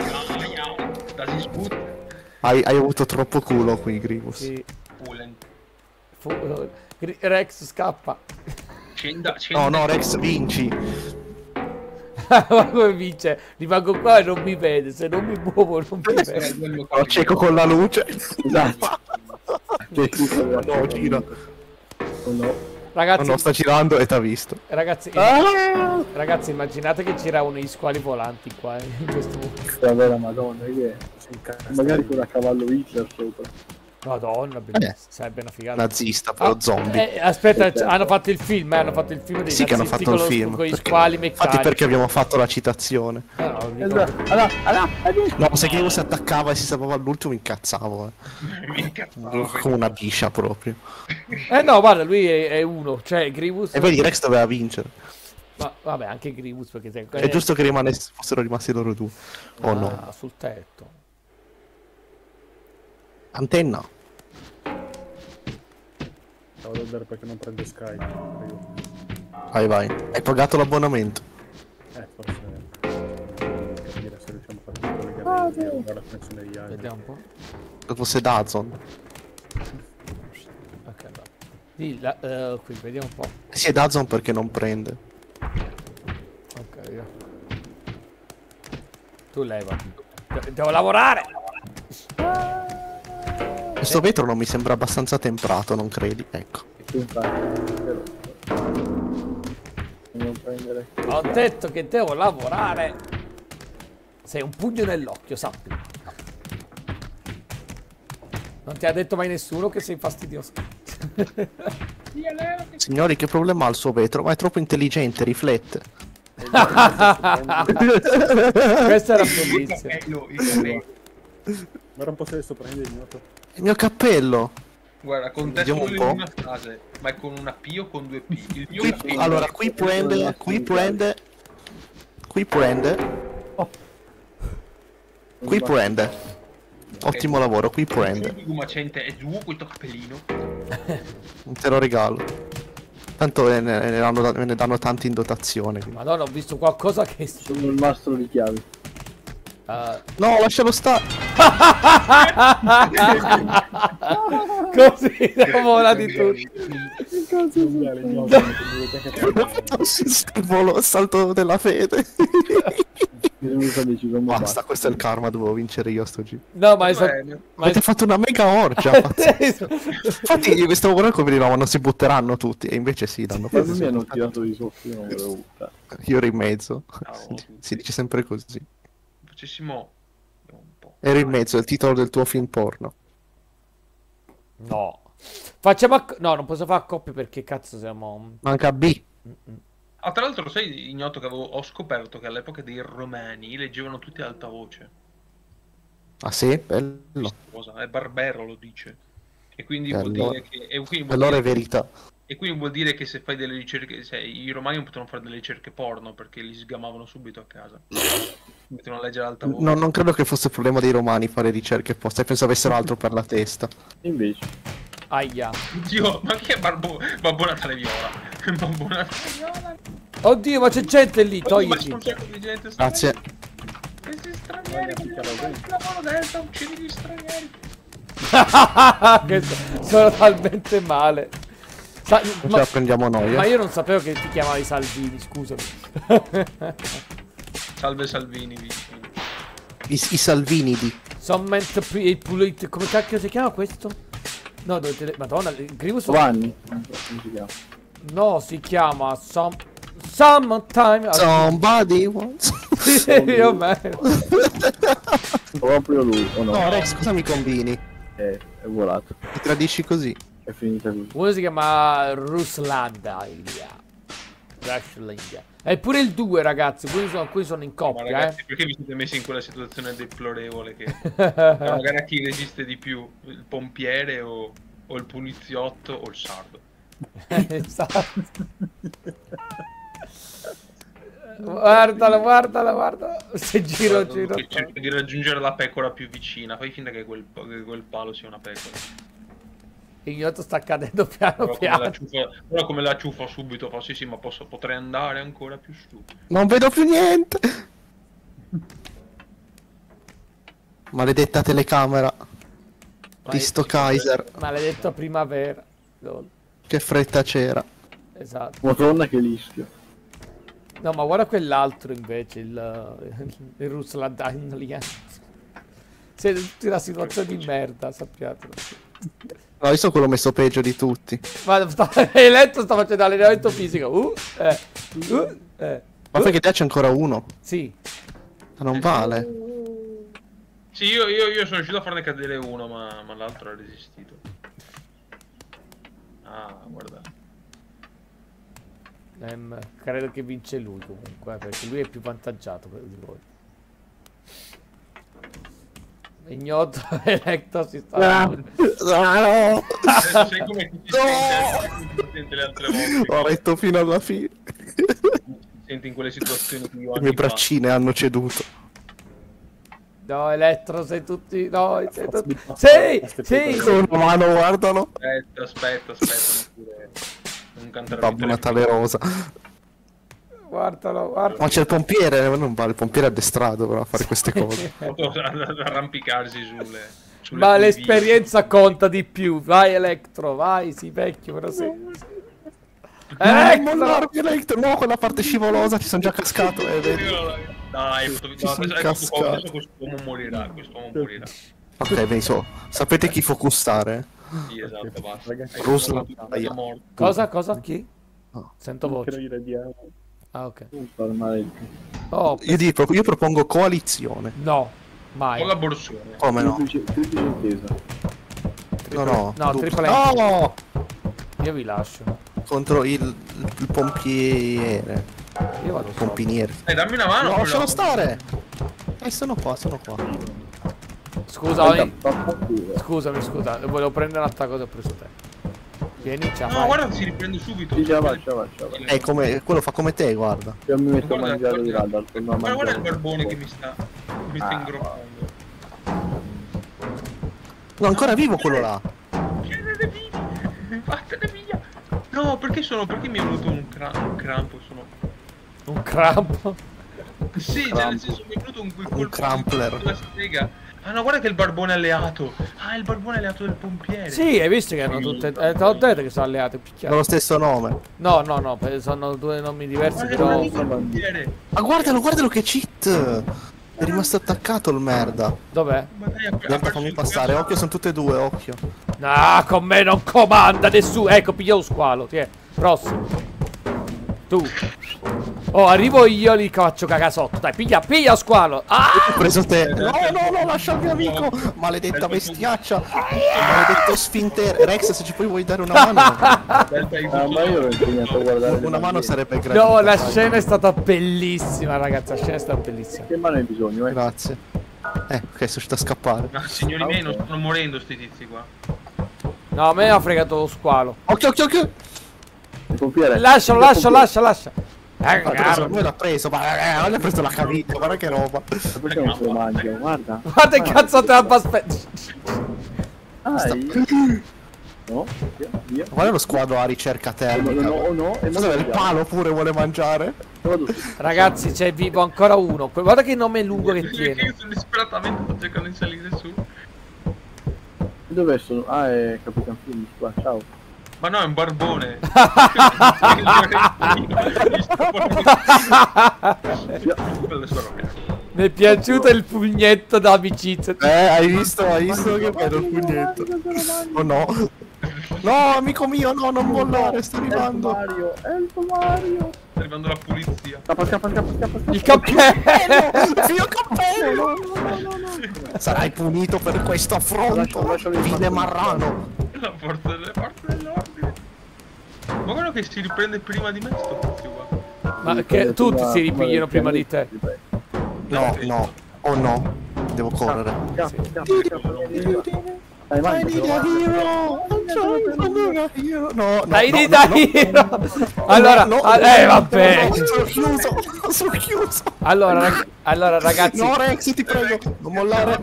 Hai, hai avuto troppo culo qui, Grievous. Sì. Gri- Rex scappa. Scenda, No, scenda. no, Rex, vinci. [laughs] Ma come vince? Rimango qua e non mi vede. Se non mi muovo, non mi [laughs] vede. quello Lo [laughs] cieco con la luce. Esatto. No, gira. Oh, no. No, Ragazzi, no, sta girando e t'ha visto. ragazzi, Ah! ragazzi, immaginate che c'erano gli squali volanti qua eh, in questo momento. La vera madonna, che è? Magari con a cavallo Hitler sopra. Madonna, bellissimo. Sarebbe una figata. Nazista, però Ah, zombie. eh, aspetta, c- hanno fatto il film, eh, hanno fatto il film dei Sì che hanno fatto il film. Con gli perché- squali meccanici. Infatti perché abbiamo fatto la citazione. Eh, no, mi Allora, ricordo. allora, allora, allora. No, se Grievous si attaccava e si salvava all'ultimo incazzavo. Mi Eh. incazzavo. Come una biscia proprio. Eh no, guarda, lui è, è uno, cioè Grievous. E vedi, Rex doveva vincere. Ma vabbè, anche Grievous perché sei È giusto che rimanesse, fossero rimasti loro due. O Ah, no? sul tetto. Antenna. Stavo a vedere perché non prende Skype. Prego. Vai, vai. Hai pagato l'abbonamento. Eh, forse. Capire se riusciamo a fare tutto collegare e usare la connessione di altri. Vediamo un po'. Dopo se Dazon. Ok, va. Sì, la- eh, qui, vediamo un po'. Sì, è Dazon perché non prende. Ok, io. Tu levati. De- Devo lavorare! Questo vetro non mi sembra abbastanza temprato, non credi? Ecco. Ho detto che devo lavorare! Sei un pugno nell'occhio, sappi. Non ti ha detto mai nessuno che sei fastidioso. [laughs] Signori, che problema ha il suo vetro? Ma è troppo intelligente, riflette. Questa era bellissima. Guarda un po' se sto prendendo il noto. Il mio cappello. Guarda, contesto un in po'. una frase, ma è con una P o con due P? Il mio Qui- capello allora, qui prende, qui prende, qui prende, qui prende. Ottimo lavoro, qui prende. gumacente è giù questo cappellino. [laughs] Te lo regalo. Tanto ne, ne danno, me ne danno tanti in dotazione. quindi. Madonna, ho visto qualcosa che... Sono il mastro di chiavi. Uh, No, lascialo stare. [laughs] così siamo volati tutti. Il volo, [laughs] salto della fede. Basta, questo è il karma, dovevo vincere io sto giro. No, ma stato... Ma Avete fatto una mega orgia. [laughs] Infatti, io stavo guardando come dicevo, ma non si butteranno tutti. E invece sì, danno Ma mi hanno tirato di sotto, io ero in mezzo. Si dice sempre così. Facessimo vediamo un po'. Ero in mezzo, è il titolo del tuo film porno. No. Facciamo... a... No, non posso fare a coppie perché cazzo siamo... Manca B. Ah, tra l'altro, sai, ignoto che avevo, ho scoperto che all'epoca dei romani leggevano tutti ad alta voce. Ah sì? Bello. Cosa, è Barbero lo dice. E quindi, E vuol allora- dire che, e, quindi vuol Allora è dire, verità. E quindi vuol dire che se fai delle ricerche, se, i romani non potevano fare delle ricerche porno perché li sgamavano subito a casa. Potevano leggere ad alta voce. No, non credo che fosse problema dei romani fare ricerche apposta. Penso avessero altro per la testa. Invece, Aia. Oddio, ma chi è Barbo... Babbo Natale Viola? [laughs] Babbo Natale Viola? Oddio, ma c'è gente lì, Oddio, ma togliti. c'è un sacco di gente Grazie. Questi stranieri, il lavoro delta, uccidi gli stranieri. [laughs] Che so- sono talmente male. Sa- Non ce ma, la prendiamo noi. ma Eh? io non sapevo che ti chiamavi Salvini, scusami. [laughs] Salve Salvini, dici. I, I Salvinidi. Somment P- Pulit, come cacchio si chiama questo? No, dovete... le- Madonna, il Grievous... Giovanni. No, si chiama Some... Summertime... Somebody wants. Sì, [laughs] io me. [laughs] Proprio lui, o no? No, Rex, cosa mi combini? È, è volato. Mi tradisci così? È finita così. Uno si chiama Ruslandaia. Wrestling. E pure il 2, ragazzi. Qui sono, qui sono in Ma coppia, ragazzi, eh. perché vi siete messi in quella situazione deplorevole che [laughs] magari a chi resiste di più, il pompiere o, o il poliziotto o il sardo? esatto. [laughs] Guardalo, guardalo, guardalo. Se giro, Guarda, giro. cerca di raggiungere la pecora più vicina, fai finta che quel, che quel palo sia una pecora. Ignoto sta cadendo piano Però come, piano. la ciuffa, però come la ciuffa subito fa sì sì ma posso, potrei andare ancora più su. Non vedo più niente. Maledetta telecamera. Di sto Kaiser. Maledetto primavera. Lol. Che fretta c'era. Esatto. Madonna che lischio. No, ma guarda quell'altro invece, il, il Rusland Alien. Siete tutti una situazione di merda, sappiatelo. No, io sono quello messo peggio di tutti. Ma sta, [laughs] Eletto sta facendo allenamento fisico. Uh, eh, uh, eh. Ma perché te c'è ancora uno? Sì, Ma non vale. Sì, io, io, io sono riuscito a farne cadere uno, ma, ma l'altro ha resistito. Ah, guarda. ehm, credo che vince lui comunque, eh, perché lui è più vantaggiato di voi. Ignoto [laughs] Electo si sta... Ah, no. Adesso sai come ti sente, come ti sente le altre volte? Ho retto fino alla fine. Ti senti in quelle situazioni che io Le mie fa. braccine hanno ceduto. No, Elettro, sei tutti... No, sei tutti... Sì, sì! Con una mano guardano. Aspetta, aspetta, aspetta. Non cantare Babbo Natale rosa. Guardalo, guarda. Ma c'è il pompiere, non vale, il pompiere è addestrato per fare [laughs] queste cose. Ad arrampicarsi sulle... sulle Ma l'esperienza conta di più. Vai, Electro, vai, sì, vecchio, però sì. Non Electro! mollarmi, Electro, no, quella parte scivolosa, ci sono già cascato. eh, vedi. Dai, no, sono adesso, quest'uomo morirà, quest'uomo morirà. Ok, benissimo. Sapete chi focussare? Sì, esatto, basta. Ragazzi, Rusla- sono Aia. morto. Cosa, cosa, chi? No. Sento voce. Ah, ok. Oh, Io, dico, io propongo coalizione. no, mai. Con la borsone. Come no? triplice, triplice intesa. No, no. No, triple No! Io vi lascio. Contro il, il pompiere. Io vado. Pompiniere. Dai, dammi una mano. No, lascialo stare! Eh, sono qua, sono qua. Scusa, Oni. Vaffanculo. Scusami, scusa. Volevo prendere l'attacco e ho preso te. Vieni, ciao. No, guarda, si riprende subito. Sì, già va, già va, già va. Eh, come, quello fa come te, guarda. Io mi metto a Guarda, mangiare di là, guarda, dal torno a guarda, guarda il barbone che mi sta, mi sta Ah. ingroppando. No, ancora vivo quello là. Scendete via! Vattene via! No, perché sono, perché mi è venuto un, cra- un crampo? Sono... Un crampo. Sì, cioè nel senso mi è venuto un, quel colpo crampler. la strega. Ah no, guarda che il barbone alleato. Ah, il barbone alleato del pompiere. Sì, hai visto che hanno tutte. Eh, te l'ho detto che sono alleati, Hanno lo stesso nome. No, no, no, sono due nomi diversi, Guarda che però. Ma guardalo, guardalo che cheat! È rimasto attaccato il merda. Dov'è? Ma perso fammi passare. Occhio, sono tutte e due, occhio. No, con me non comanda nessuno. Ecco, piglia lo squalo. Tiè. Prossimo. Tu. Oh, arrivo io, li faccio cagare sotto. Dai, piglia, piglia lo squalo. Ah! Ho preso te. No, no, no, lascia il mio amico. Maledetta bestiaccia. Maledetto sfintere. Rex, se ci puoi vuoi dare una mano. Ah, ma io ero impegnato a guardare. Una mano sarebbe gradita. No, la scena è stata bellissima, ragazzi. La scena è stata bellissima. Che mano hai bisogno, eh? Grazie. Eh, ok, sono riuscito a scappare. Ma signori miei, non stanno morendo sti tizi qua. No, a me ha fregato lo squalo. Occhio, occhio, occhio. Pompiere. Lascialo, lascia, lascia, lascia. Eh, caro. lui l'ha preso, ma eh, non gli ha preso la caviglia, guarda che roba. Perché non se lo mangia? Guarda. Guarda che cazzo te la aspetta. No, via, via. Guarda lo squadro a ricerca No, termica. no, no, no, e Cosa il palo pure vuole mangiare? Ragazzi, c'è vivo ancora uno. Guarda che nome lungo che tiene. io sto disperatamente sto cercando di salire su. Dove sono? Ah, è Capitan Phillips qua, ciao. Ma no, è un barbone. [laughs] Mi è piaciuto il pugnetto d'amicizia. Eh, hai visto, hai visto che bello il pugnetto. Oh no. No, amico mio, no, non mollare, sto arrivando. Mario, Elfo Mario. Sta arrivando la polizia. Scappa, scappa, scappa, scappa, scappa. Il cappello. Mio cappello! Sarai punito per questo affronto, vile marrano. La forza delle forze dell'ordine. Ma quello che si riprende prima di me sto cazzo qua. Ma che tutti si ripigliano prima di te. No, no. Oh no. Devo correre. Dai, vai, No, no, Dai, no, di no, dai! no. Allora, No, no, ah, eh, vabbè. no, Sono chiuso. [laughs] Sono chiuso. Allora, rag- allora, ragazzi, No, Rex, ti prego. Non mollare.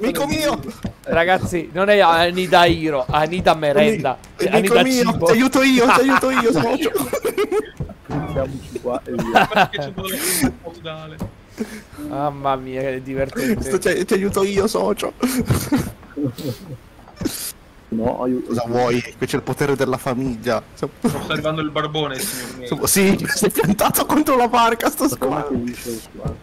Amico mio. ragazzi, non è Anida Hiro, Anida merenda, Amico Anida mio. cibo. Ti aiuto io, ti aiuto io, socio. Mettiamoci qua e via. Che c'è quello feudale. Mamma mia, che divertente. Ti, ti aiuto io, socio. No, aiuto. Cosa vuoi? Qui c'è il potere della famiglia. Sta arrivando il barbone, signor miei. Sì, [laughs] sei piantato contro la barca, sto Come squadro.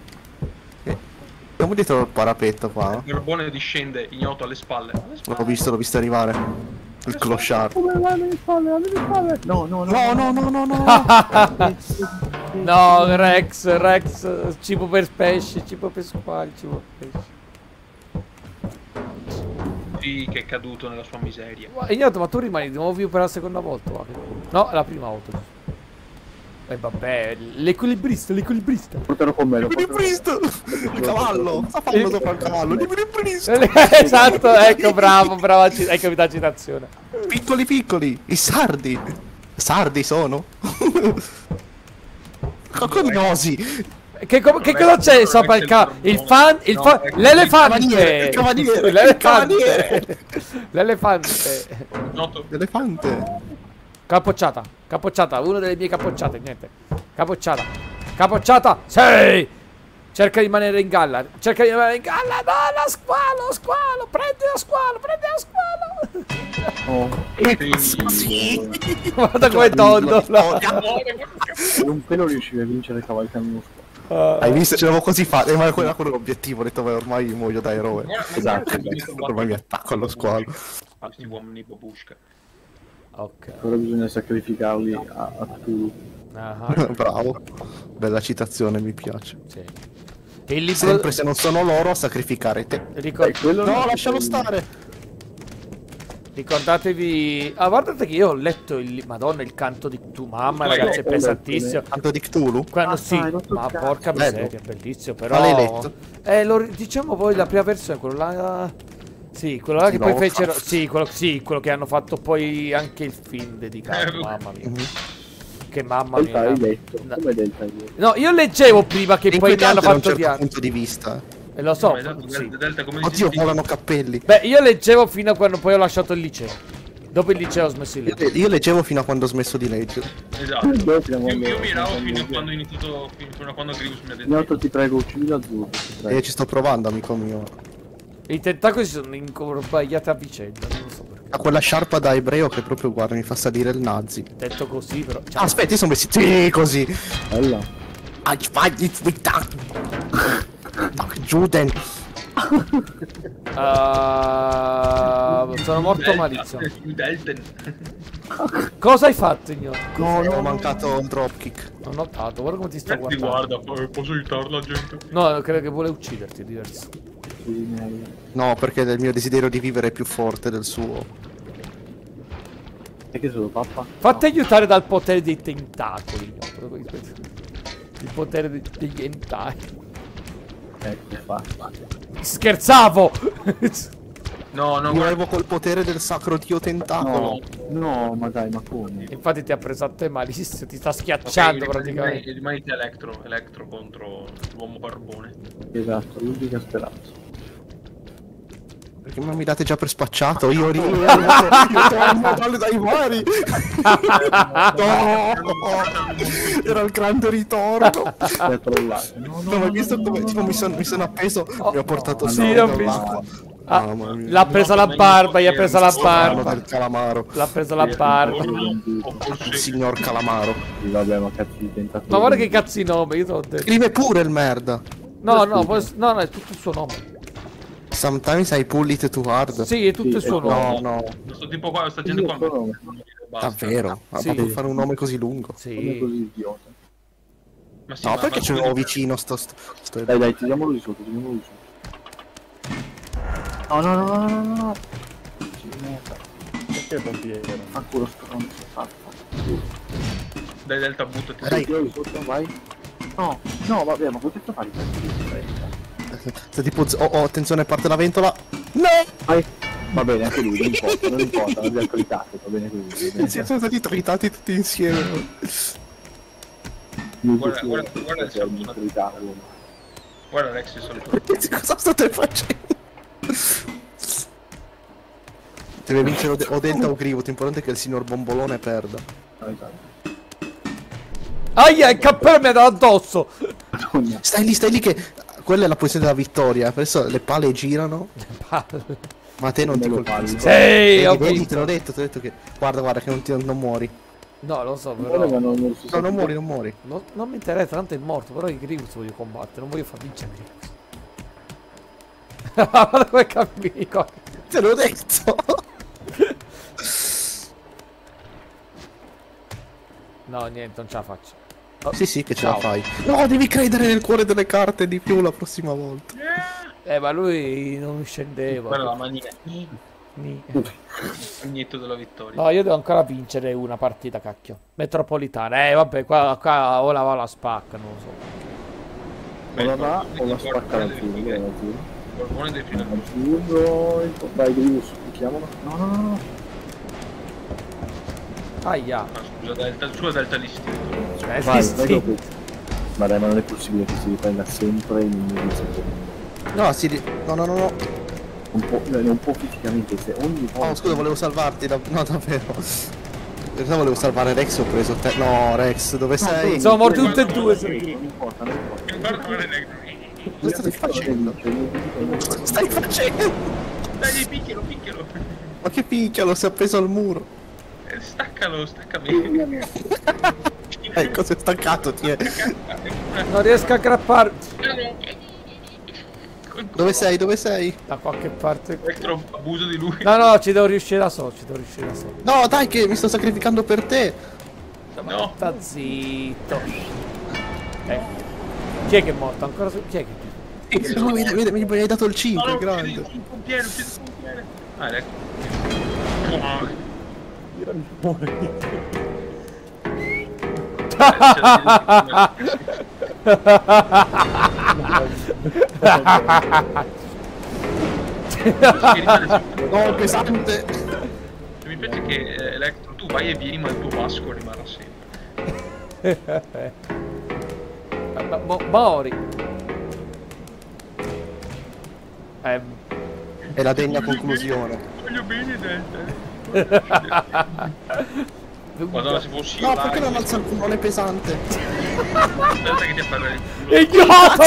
Siamo dietro il parapetto qua. Il barbone discende ignoto alle spalle. Alle spalle. L'ho visto, l'ho visto arrivare. Il clochard. No, no, no. No, no, no, no, no. No, [laughs] Rex, Rex, cibo per pesce, cibo per squali, cibo per pesce. Sì, che è caduto nella sua miseria. Ma, Ignato, ma tu rimani di nuovo vivo per la seconda volta? va? No, è la prima volta. E vabbè, l'equilibrista, l'equilibrista. Porterò con me. Priest! [laughs] Il cavallo! Sta fallo sopra il cavallo! Dimmi Priest! esatto, ecco, bravo, brava, ci- ecco mi dà citazione. Piccoli piccoli! I sardi! Sardi sono! [laughs] Cocognosi! Che, che cosa c'è sopra il ca- il fan, il fa- No, l'elefante, il cavaliere, l'elefante, l'elefante, Noto. Elefante! Capocciata, capocciata, una delle mie capocciate, niente, capocciata, capocciata, sì, cerca di rimanere in galla, cerca di rimanere in galla, no, lo squalo, squalo, prendi lo squalo, prendi lo squalo, Oh, Sì. [laughs] guarda come dondola, [laughs] per un pelo riuscivi a vincere cavalcando uno squadro. Hai visto? Ce l'avevo quasi fatto, eh, ma quello era quello l'obiettivo, ho detto beh, ormai muoio da eroe. Esatto, Ormai mi attacco allo squalo. Questi uomini babushka. Ok, Ora bisogna sacrificarli a, a Cthulhu. ah, [laughs] Bravo. Bella citazione, mi piace. sì. il libro, Sempre se non sono loro a sacrificare te. ricor- Dai, quello No, lascialo stare! Ricordatevi. Ah, guardate che io ho letto il. Madonna, il canto di tu mamma, ragazzi, è pesantissimo. Tanto di Cthulhu? Quando Ah, sì, dai, l'ho ma porca Bello. miseria, bellissimo. Però. l'hai letto? Eh, lo, diciamo poi la prima versione, quello là. Sì, quello là che poi fecero. Sì quello, sì, quello che hanno fatto poi anche il film dedicato. Eh, mamma mia. Mhm. Che mamma Delta hai mia. letto. No. Come? No, io leggevo prima che poi mi hanno da un fatto certo punto di vista. E lo so. Delta, sì. Delta, Oddio, volano cappelli. Beh, io leggevo fino a quando poi ho lasciato il liceo. Dopo il liceo ho smesso di leggere. io leggevo fino a quando ho smesso di leggere. Esatto. Io, io miravo fino a quando ho iniziato. Fino a quando Grievous mi ha detto. Ignoto ti prego uccidi l'azzurro. E prego. ci sto provando, amico mio. I tentacoli si sono incorbagliati a vicenda. Non lo so perché. Ha quella sciarpa da ebreo che proprio, guarda, mi fa salire il nazi. Detto così, però. Ah, aspetta, io sono vestito sì, così. Bella. Ah, with that. Ach, Juden. Ah, sono morto malissimo. Cosa hai fatto, signor? No, no, ho mancato un dropkick. Ho notato, guarda come ti sta Ti guardando. guarda, poi posso aiutarla, gente? No, credo che vuole ucciderti, è diverso. Miei. No, perché il mio desiderio di vivere è più forte del suo. E che sono pappa? Fatti aiutare dal potere dei tentacoli. no? Il potere de- degli entai. Ecco fa. Scherzavo! No, no, Io guarda. avevo col potere del sacro dio tentacolo. No, no, ma dai, ma come? Infatti ti ha preso a te malissimo, ti sta schiacciando rimani- praticamente. Rimani di Electro, Electro contro l'uomo barbone. Esatto, l'unica speranza. Perché mi date già per spacciato? Io ri- [laughs] io io dai mari. [laughs] No! Era il grande ritorno. No, Non ho visto come tipo, mi, son- mi sono appeso mi ha portato Sì, sopra ho l'acqua. visto. Ah, l'ha presa la barba, gli ha presa la barba. del calamaro. L'ha presa la barba. Il signor calamaro. Sì, vabbè, ma cazzo di tentatori. Ma guarda che cazzo di nome, io te l'ho detto. Scrive pure il merda. No, no, no, no, è tutto il suo nome. Sometimes I pull it too hard. Sì, è tutto Sì, il suo nome. No, no, questo tipo qua, questa gente qua. Davvero. Ma Sì. per fare un nome così lungo. Come Sì. così idiota. Ma sì, No, ma- perché ma ce l'avevo vicino sto, sto, sto- Dai, dai, tiriamolo di sotto, tiriamolo di sotto. No, no, no, no, no, no. Perché pompiere? Ancora stronzo, fatto. Dai Delta buttati. Dai. Di sotto, vai. No, no, vabbè, ma potete fare i pezzi di. Se tipo, oh, oh, attenzione, parte la ventola. No! Vai. Va bene, anche lui, non importa, non importa, non vi accreditate, va bene così. bene. Siamo stati tritati tutti insieme. Guarda, guarda, guarda il Rex, il. Cosa state facendo? Deve vincere o, de- o Delta o Grivot, l'importante è che il signor Bombolone perda. No, esatto. Aia, il cappello mi ha dato addosso. Madonna. Stai lì, stai lì che... Quella è la posizione della vittoria. Adesso le pale girano, ma a te non ti Bello colpiscono. Sì, Vedi, ho vedi, te l'ho detto, te l'ho detto che... Guarda, guarda, che non, ti, non muori. No, lo so, Non però. avevano- non si No, non muori, non muori. No- non mi interessa, tanto è morto, però i Grievous voglio combattere, non voglio far vincere Grievous. [laughs] Guarda come cammini qua. Te l'ho detto. No, niente, non ce la faccio. Sì, sì, che ce Ciao. la fai. No, devi credere nel cuore delle carte di più la prossima volta. Eh, ma lui non scendeva. Guarda la manina. Ni- Agnetto della vittoria. No, io devo ancora vincere una partita, cacchio. Metropolitana. Eh, vabbè, qua, qua o la va o la spacca, non lo so. O la va o la spacca. Borbone del finale. Azzurro, il- vai Grius, chiamalo. No, no, no, no. Aia. Ah, scusa, Delta, sua Delta l'istinto. Eh, Vai, vai. Ma dai, ma non è possibile che si riprenda sempre in un secondo. No, si... ri- No, no, no, no. Un po', no, un po' fisicamente, se ogni volta... Oh, scusa, volevo salvarti. da- No, davvero. In realtà volevo salvare Rex, ho preso te. No, Rex, dove sei? Sono morti tutti e due. Non importa, non importa. Cosa stai facendo? Cosa stai facendo? Dai, picchialo, picchialo. Ma che picchialo, si è appeso al muro. Eh, Staccalo, staccami. [laughs] Ecco, si è staccato, ti è. Non riesco a aggrappare Dove sei? Dove sei? da qualche parte. Elettro abuso di lui. No, no, ci devo riuscire da solo, ci devo riuscire da solo. No, dai, che mi sto sacrificando per te. No. Sta zitto. Eh. Chi è che è morto? Ancora su... Chi è che... No, mi, mi- mi- mi hai dato il No, 5, no, grande. uccidi il pompiere, uccidi il pompiere. Ah, ecco. Non muori. No, pesante. Mi piace che eh, Electro tu vai e vieni ma il tuo Vasco rimarrà sempre. Mo- Mori. Eh, È la degna conclusione. Voglio bene Delta. Madonna se fossi io No, perché non alza il pulmone pesante? Delta che ti afferra il culo. Idiota!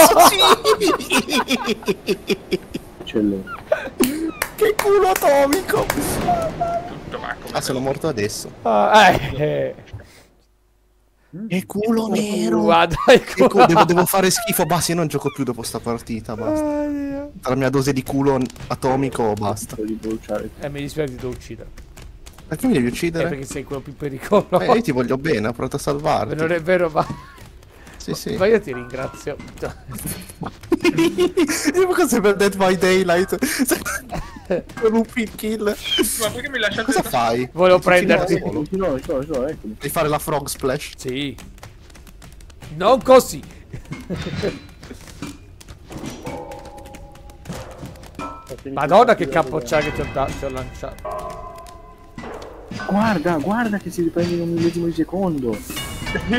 Eccellente. Che culo atomico! Tutto come Ah, sono morto adesso. Ah, eh. Che culo nero! Guarda culo. devo, devo fare schifo, basta, io non gioco più dopo sta partita, basta. Ah, la mia dose di culo atomico, basta. Eh, mi dispiace ti devo uccidere. Perché mi devi Eh, uccidere? perché sei quello più pericoloso. Eh, io ti voglio bene, ho provato a salvarti. Non è vero, ma... Sì, sì. ma io ti ringrazio. [laughs] Io cosa per Dead by Daylight? [laughs] Con un pin kill. Ma perché mi lasciate Cosa fai? Volevo prenderti. sono, ci sono, eccoli. Devi fare la frog splash. Sì. Non così. [laughs] Madonna che capoccia che ti ho, ti ho lanciato. Guarda, guarda che si riprende in un millesimo di secondo. Figlio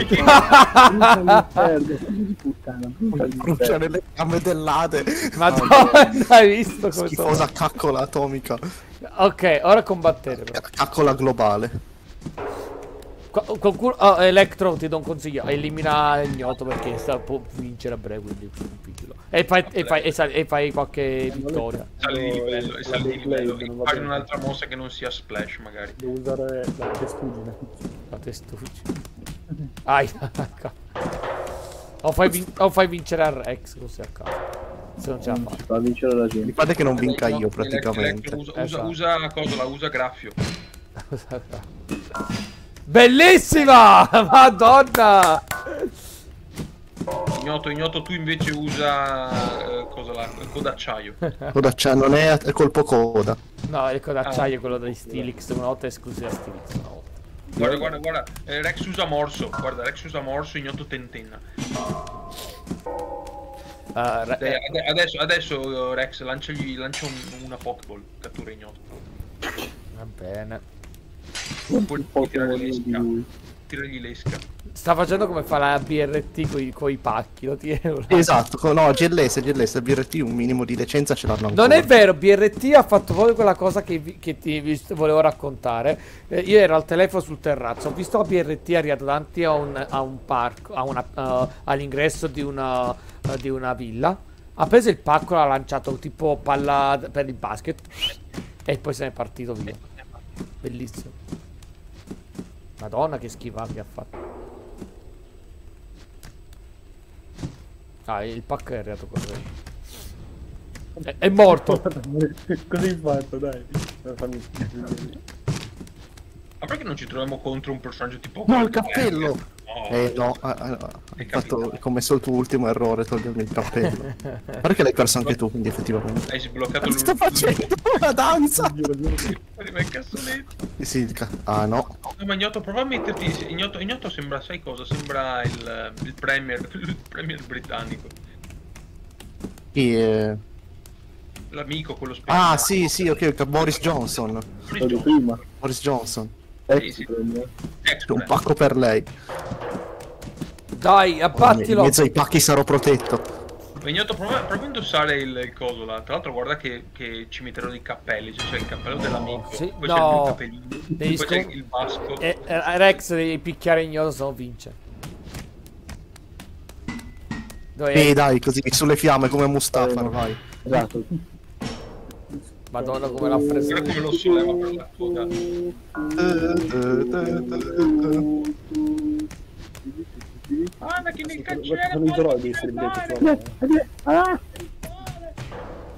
di puttana. brucia l'inferno. Bruciare le gambe dell'Ade. Madonna, [laughs] hai visto come Schifosa sono? caccola atomica. Ok, ora combattere. Caccola globale. Qua- Qualcuno... Oh, Electro ti do un consiglio. Elimina ignoto perché sta, può vincere a breve, quindi. E fai, e, fai, e, sal- e fai qualche vittoria. Sali di livello, e sali di livello. Fai un'altra mossa che non sia splash magari. Devo usare la testuggine. La testuccia. Ai, [laughs] o, fai vin- o fai vincere a Rex così a caso. Se non ce la Non fa. fa vincere la gente. L'importante è che non vinca No, io praticamente. Electro Usa, usa, Esatto. usa la cosa, la usa graffio. [laughs] Bellissima! [laughs] Madonna! Ignoto, ignoto, tu invece usa eh, cosa là, codacciaio. Coda, cioè, non è, è colpo coda. No, il codacciaio è quello degli Stilix, una volta esclusiva Stilix, una volta. Guarda, guarda, guarda. Eh, Rex usa morso. Guarda, Rex usa morso, ignoto tentenna. Ah, re- Dai, ade- adesso, adesso Rex lanciagli, lancia un- una Pokéball. Cattura ignoto. va bene. Un po' tirare di l'esca. lui. Tiragli l'esca. Sta facendo come fa la BRT coi, coi pacchi, lo tiene. Esatto, no, GLS, GLS, BRT un minimo di decenza ce l'hanno ancora. Non è vero, BRT ha fatto proprio quella cosa che, vi- che ti volevo raccontare. Eh, io ero al telefono sul terrazzo, ho visto la BRT arrivata davanti a un, a un parco, a una, eh, all'ingresso di una, eh, di una villa. Ha preso il pacco, l'ha lanciato tipo palla per il basket e poi se n'è partito via. Bellissimo. Madonna che schifo che ha fatto. Ah, il pacco è arrivato corretto. È, è morto. [laughs] Hai fatto, dai? Fammi... Ma perché non ci troviamo contro un personaggio tipo... No, il cappello! No. Eh no, ah, ah, ah, hai È fatto, commesso il tuo ultimo errore, togliermi il cappello. [laughs] Perché l'hai perso anche tu, quindi effettivamente. Hai sbloccato Cosa sto facendo? Una danza! Arriva il cassonetto. Sì, il ca- ah no. No, ma Ignoto, prova a metterti. Ignoto, Ignoto sembra, sai cosa? Sembra il, il premier, [laughs] il premier britannico. Chi, eh, L'amico, quello Ah, speciale. sì, sì, ok, Boris Johnson. Boris Johnson. prima. Boris Johnson. Sì. premier. Ex Un premier. pacco per lei. Dai, In abbattilo. mezzo ai pacchi sarò protetto. Ignoto, prova, prova a indossare il, il coso là. Tra l'altro, guarda che, che ci metterò dei cappelli. Cioè, c'è il cappello dell'amico. sì, poi no. c'è il cappellino. Poi c'è il basco. Eh, eh, Rex devi picchiare ignoto se no vince. Dove E dai, così sulle fiamme come Mustafa, Eh, no. vai. Esatto. Madonna come l'ha preso. Guarda come lo solleva per la coda. Guarda che nel cancello Sono i droidi qua.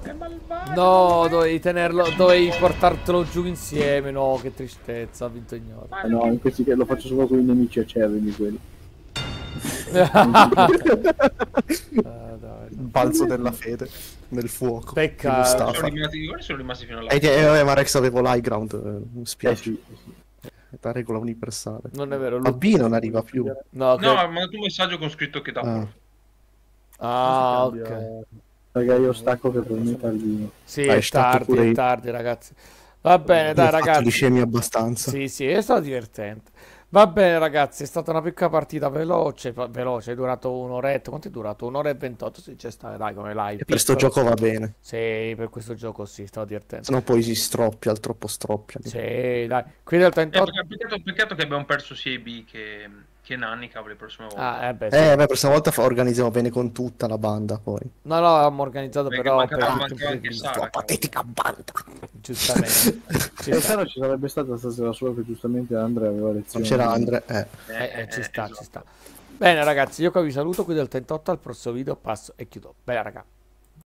è malvagio. No, dovevi tenerlo, dovevi portartelo giù insieme. No, che tristezza, ha vinto ignoto. Eh no, in questi che lo faccio solo con i nemici acerrimi quelli. [laughs] Ah, dai. Il balzo della fede nel fuoco. Peccato. Sono rimasti, guarda, sono rimasti fino alla Eh, eh, vabbè, ma Rex avevo l'high ground, eh, mi Eh spiace. sì, sì. La regola universale. Non è vero, Ma lui... B non arriva più. No, che- No, ha mandato un messaggio con scritto che da Ah. Ah, Cambia- ok. Raga, io stacco che per me è tardino. Sì, Dai, è tardi, pure è tardi, ragazzi. Va bene, dai, ragazzi. gli scemi abbastanza. Sì, sì, è stato divertente. Va bene, ragazzi, è stata una piccola partita veloce, fa- veloce, è durato un'oretta. Quanto è durato? Un'ora e 28, sì, c'è sta, dai, come live. E per sto piccolo. gioco va bene. Sì, per questo gioco sì, è stato divertente. Sennò poi si stroppia, il troppo stroppia. Sì, dai. Qui del Eh, 38... peccato, peccato- peccato che abbiamo perso sia i B che, che Nanni, cavolo, la prossima volta. Ah, eh beh, sì. Eh, beh, la prossima volta organizziamo bene con tutta la banda poi. No, no, avevamo organizzato Perché però per anche imprevisto. Sara. La patetica banda. Giustamente. [laughs] E Sara ci sarebbe stata stasera solo che giustamente Andrea aveva lezione. c'era Andre. Eh. eh, eh, ci sta, esatto. ci sta. Bene, ragazzi, io qua vi saluto qui del 38 al prossimo video passo e chiudo. Bene, raga.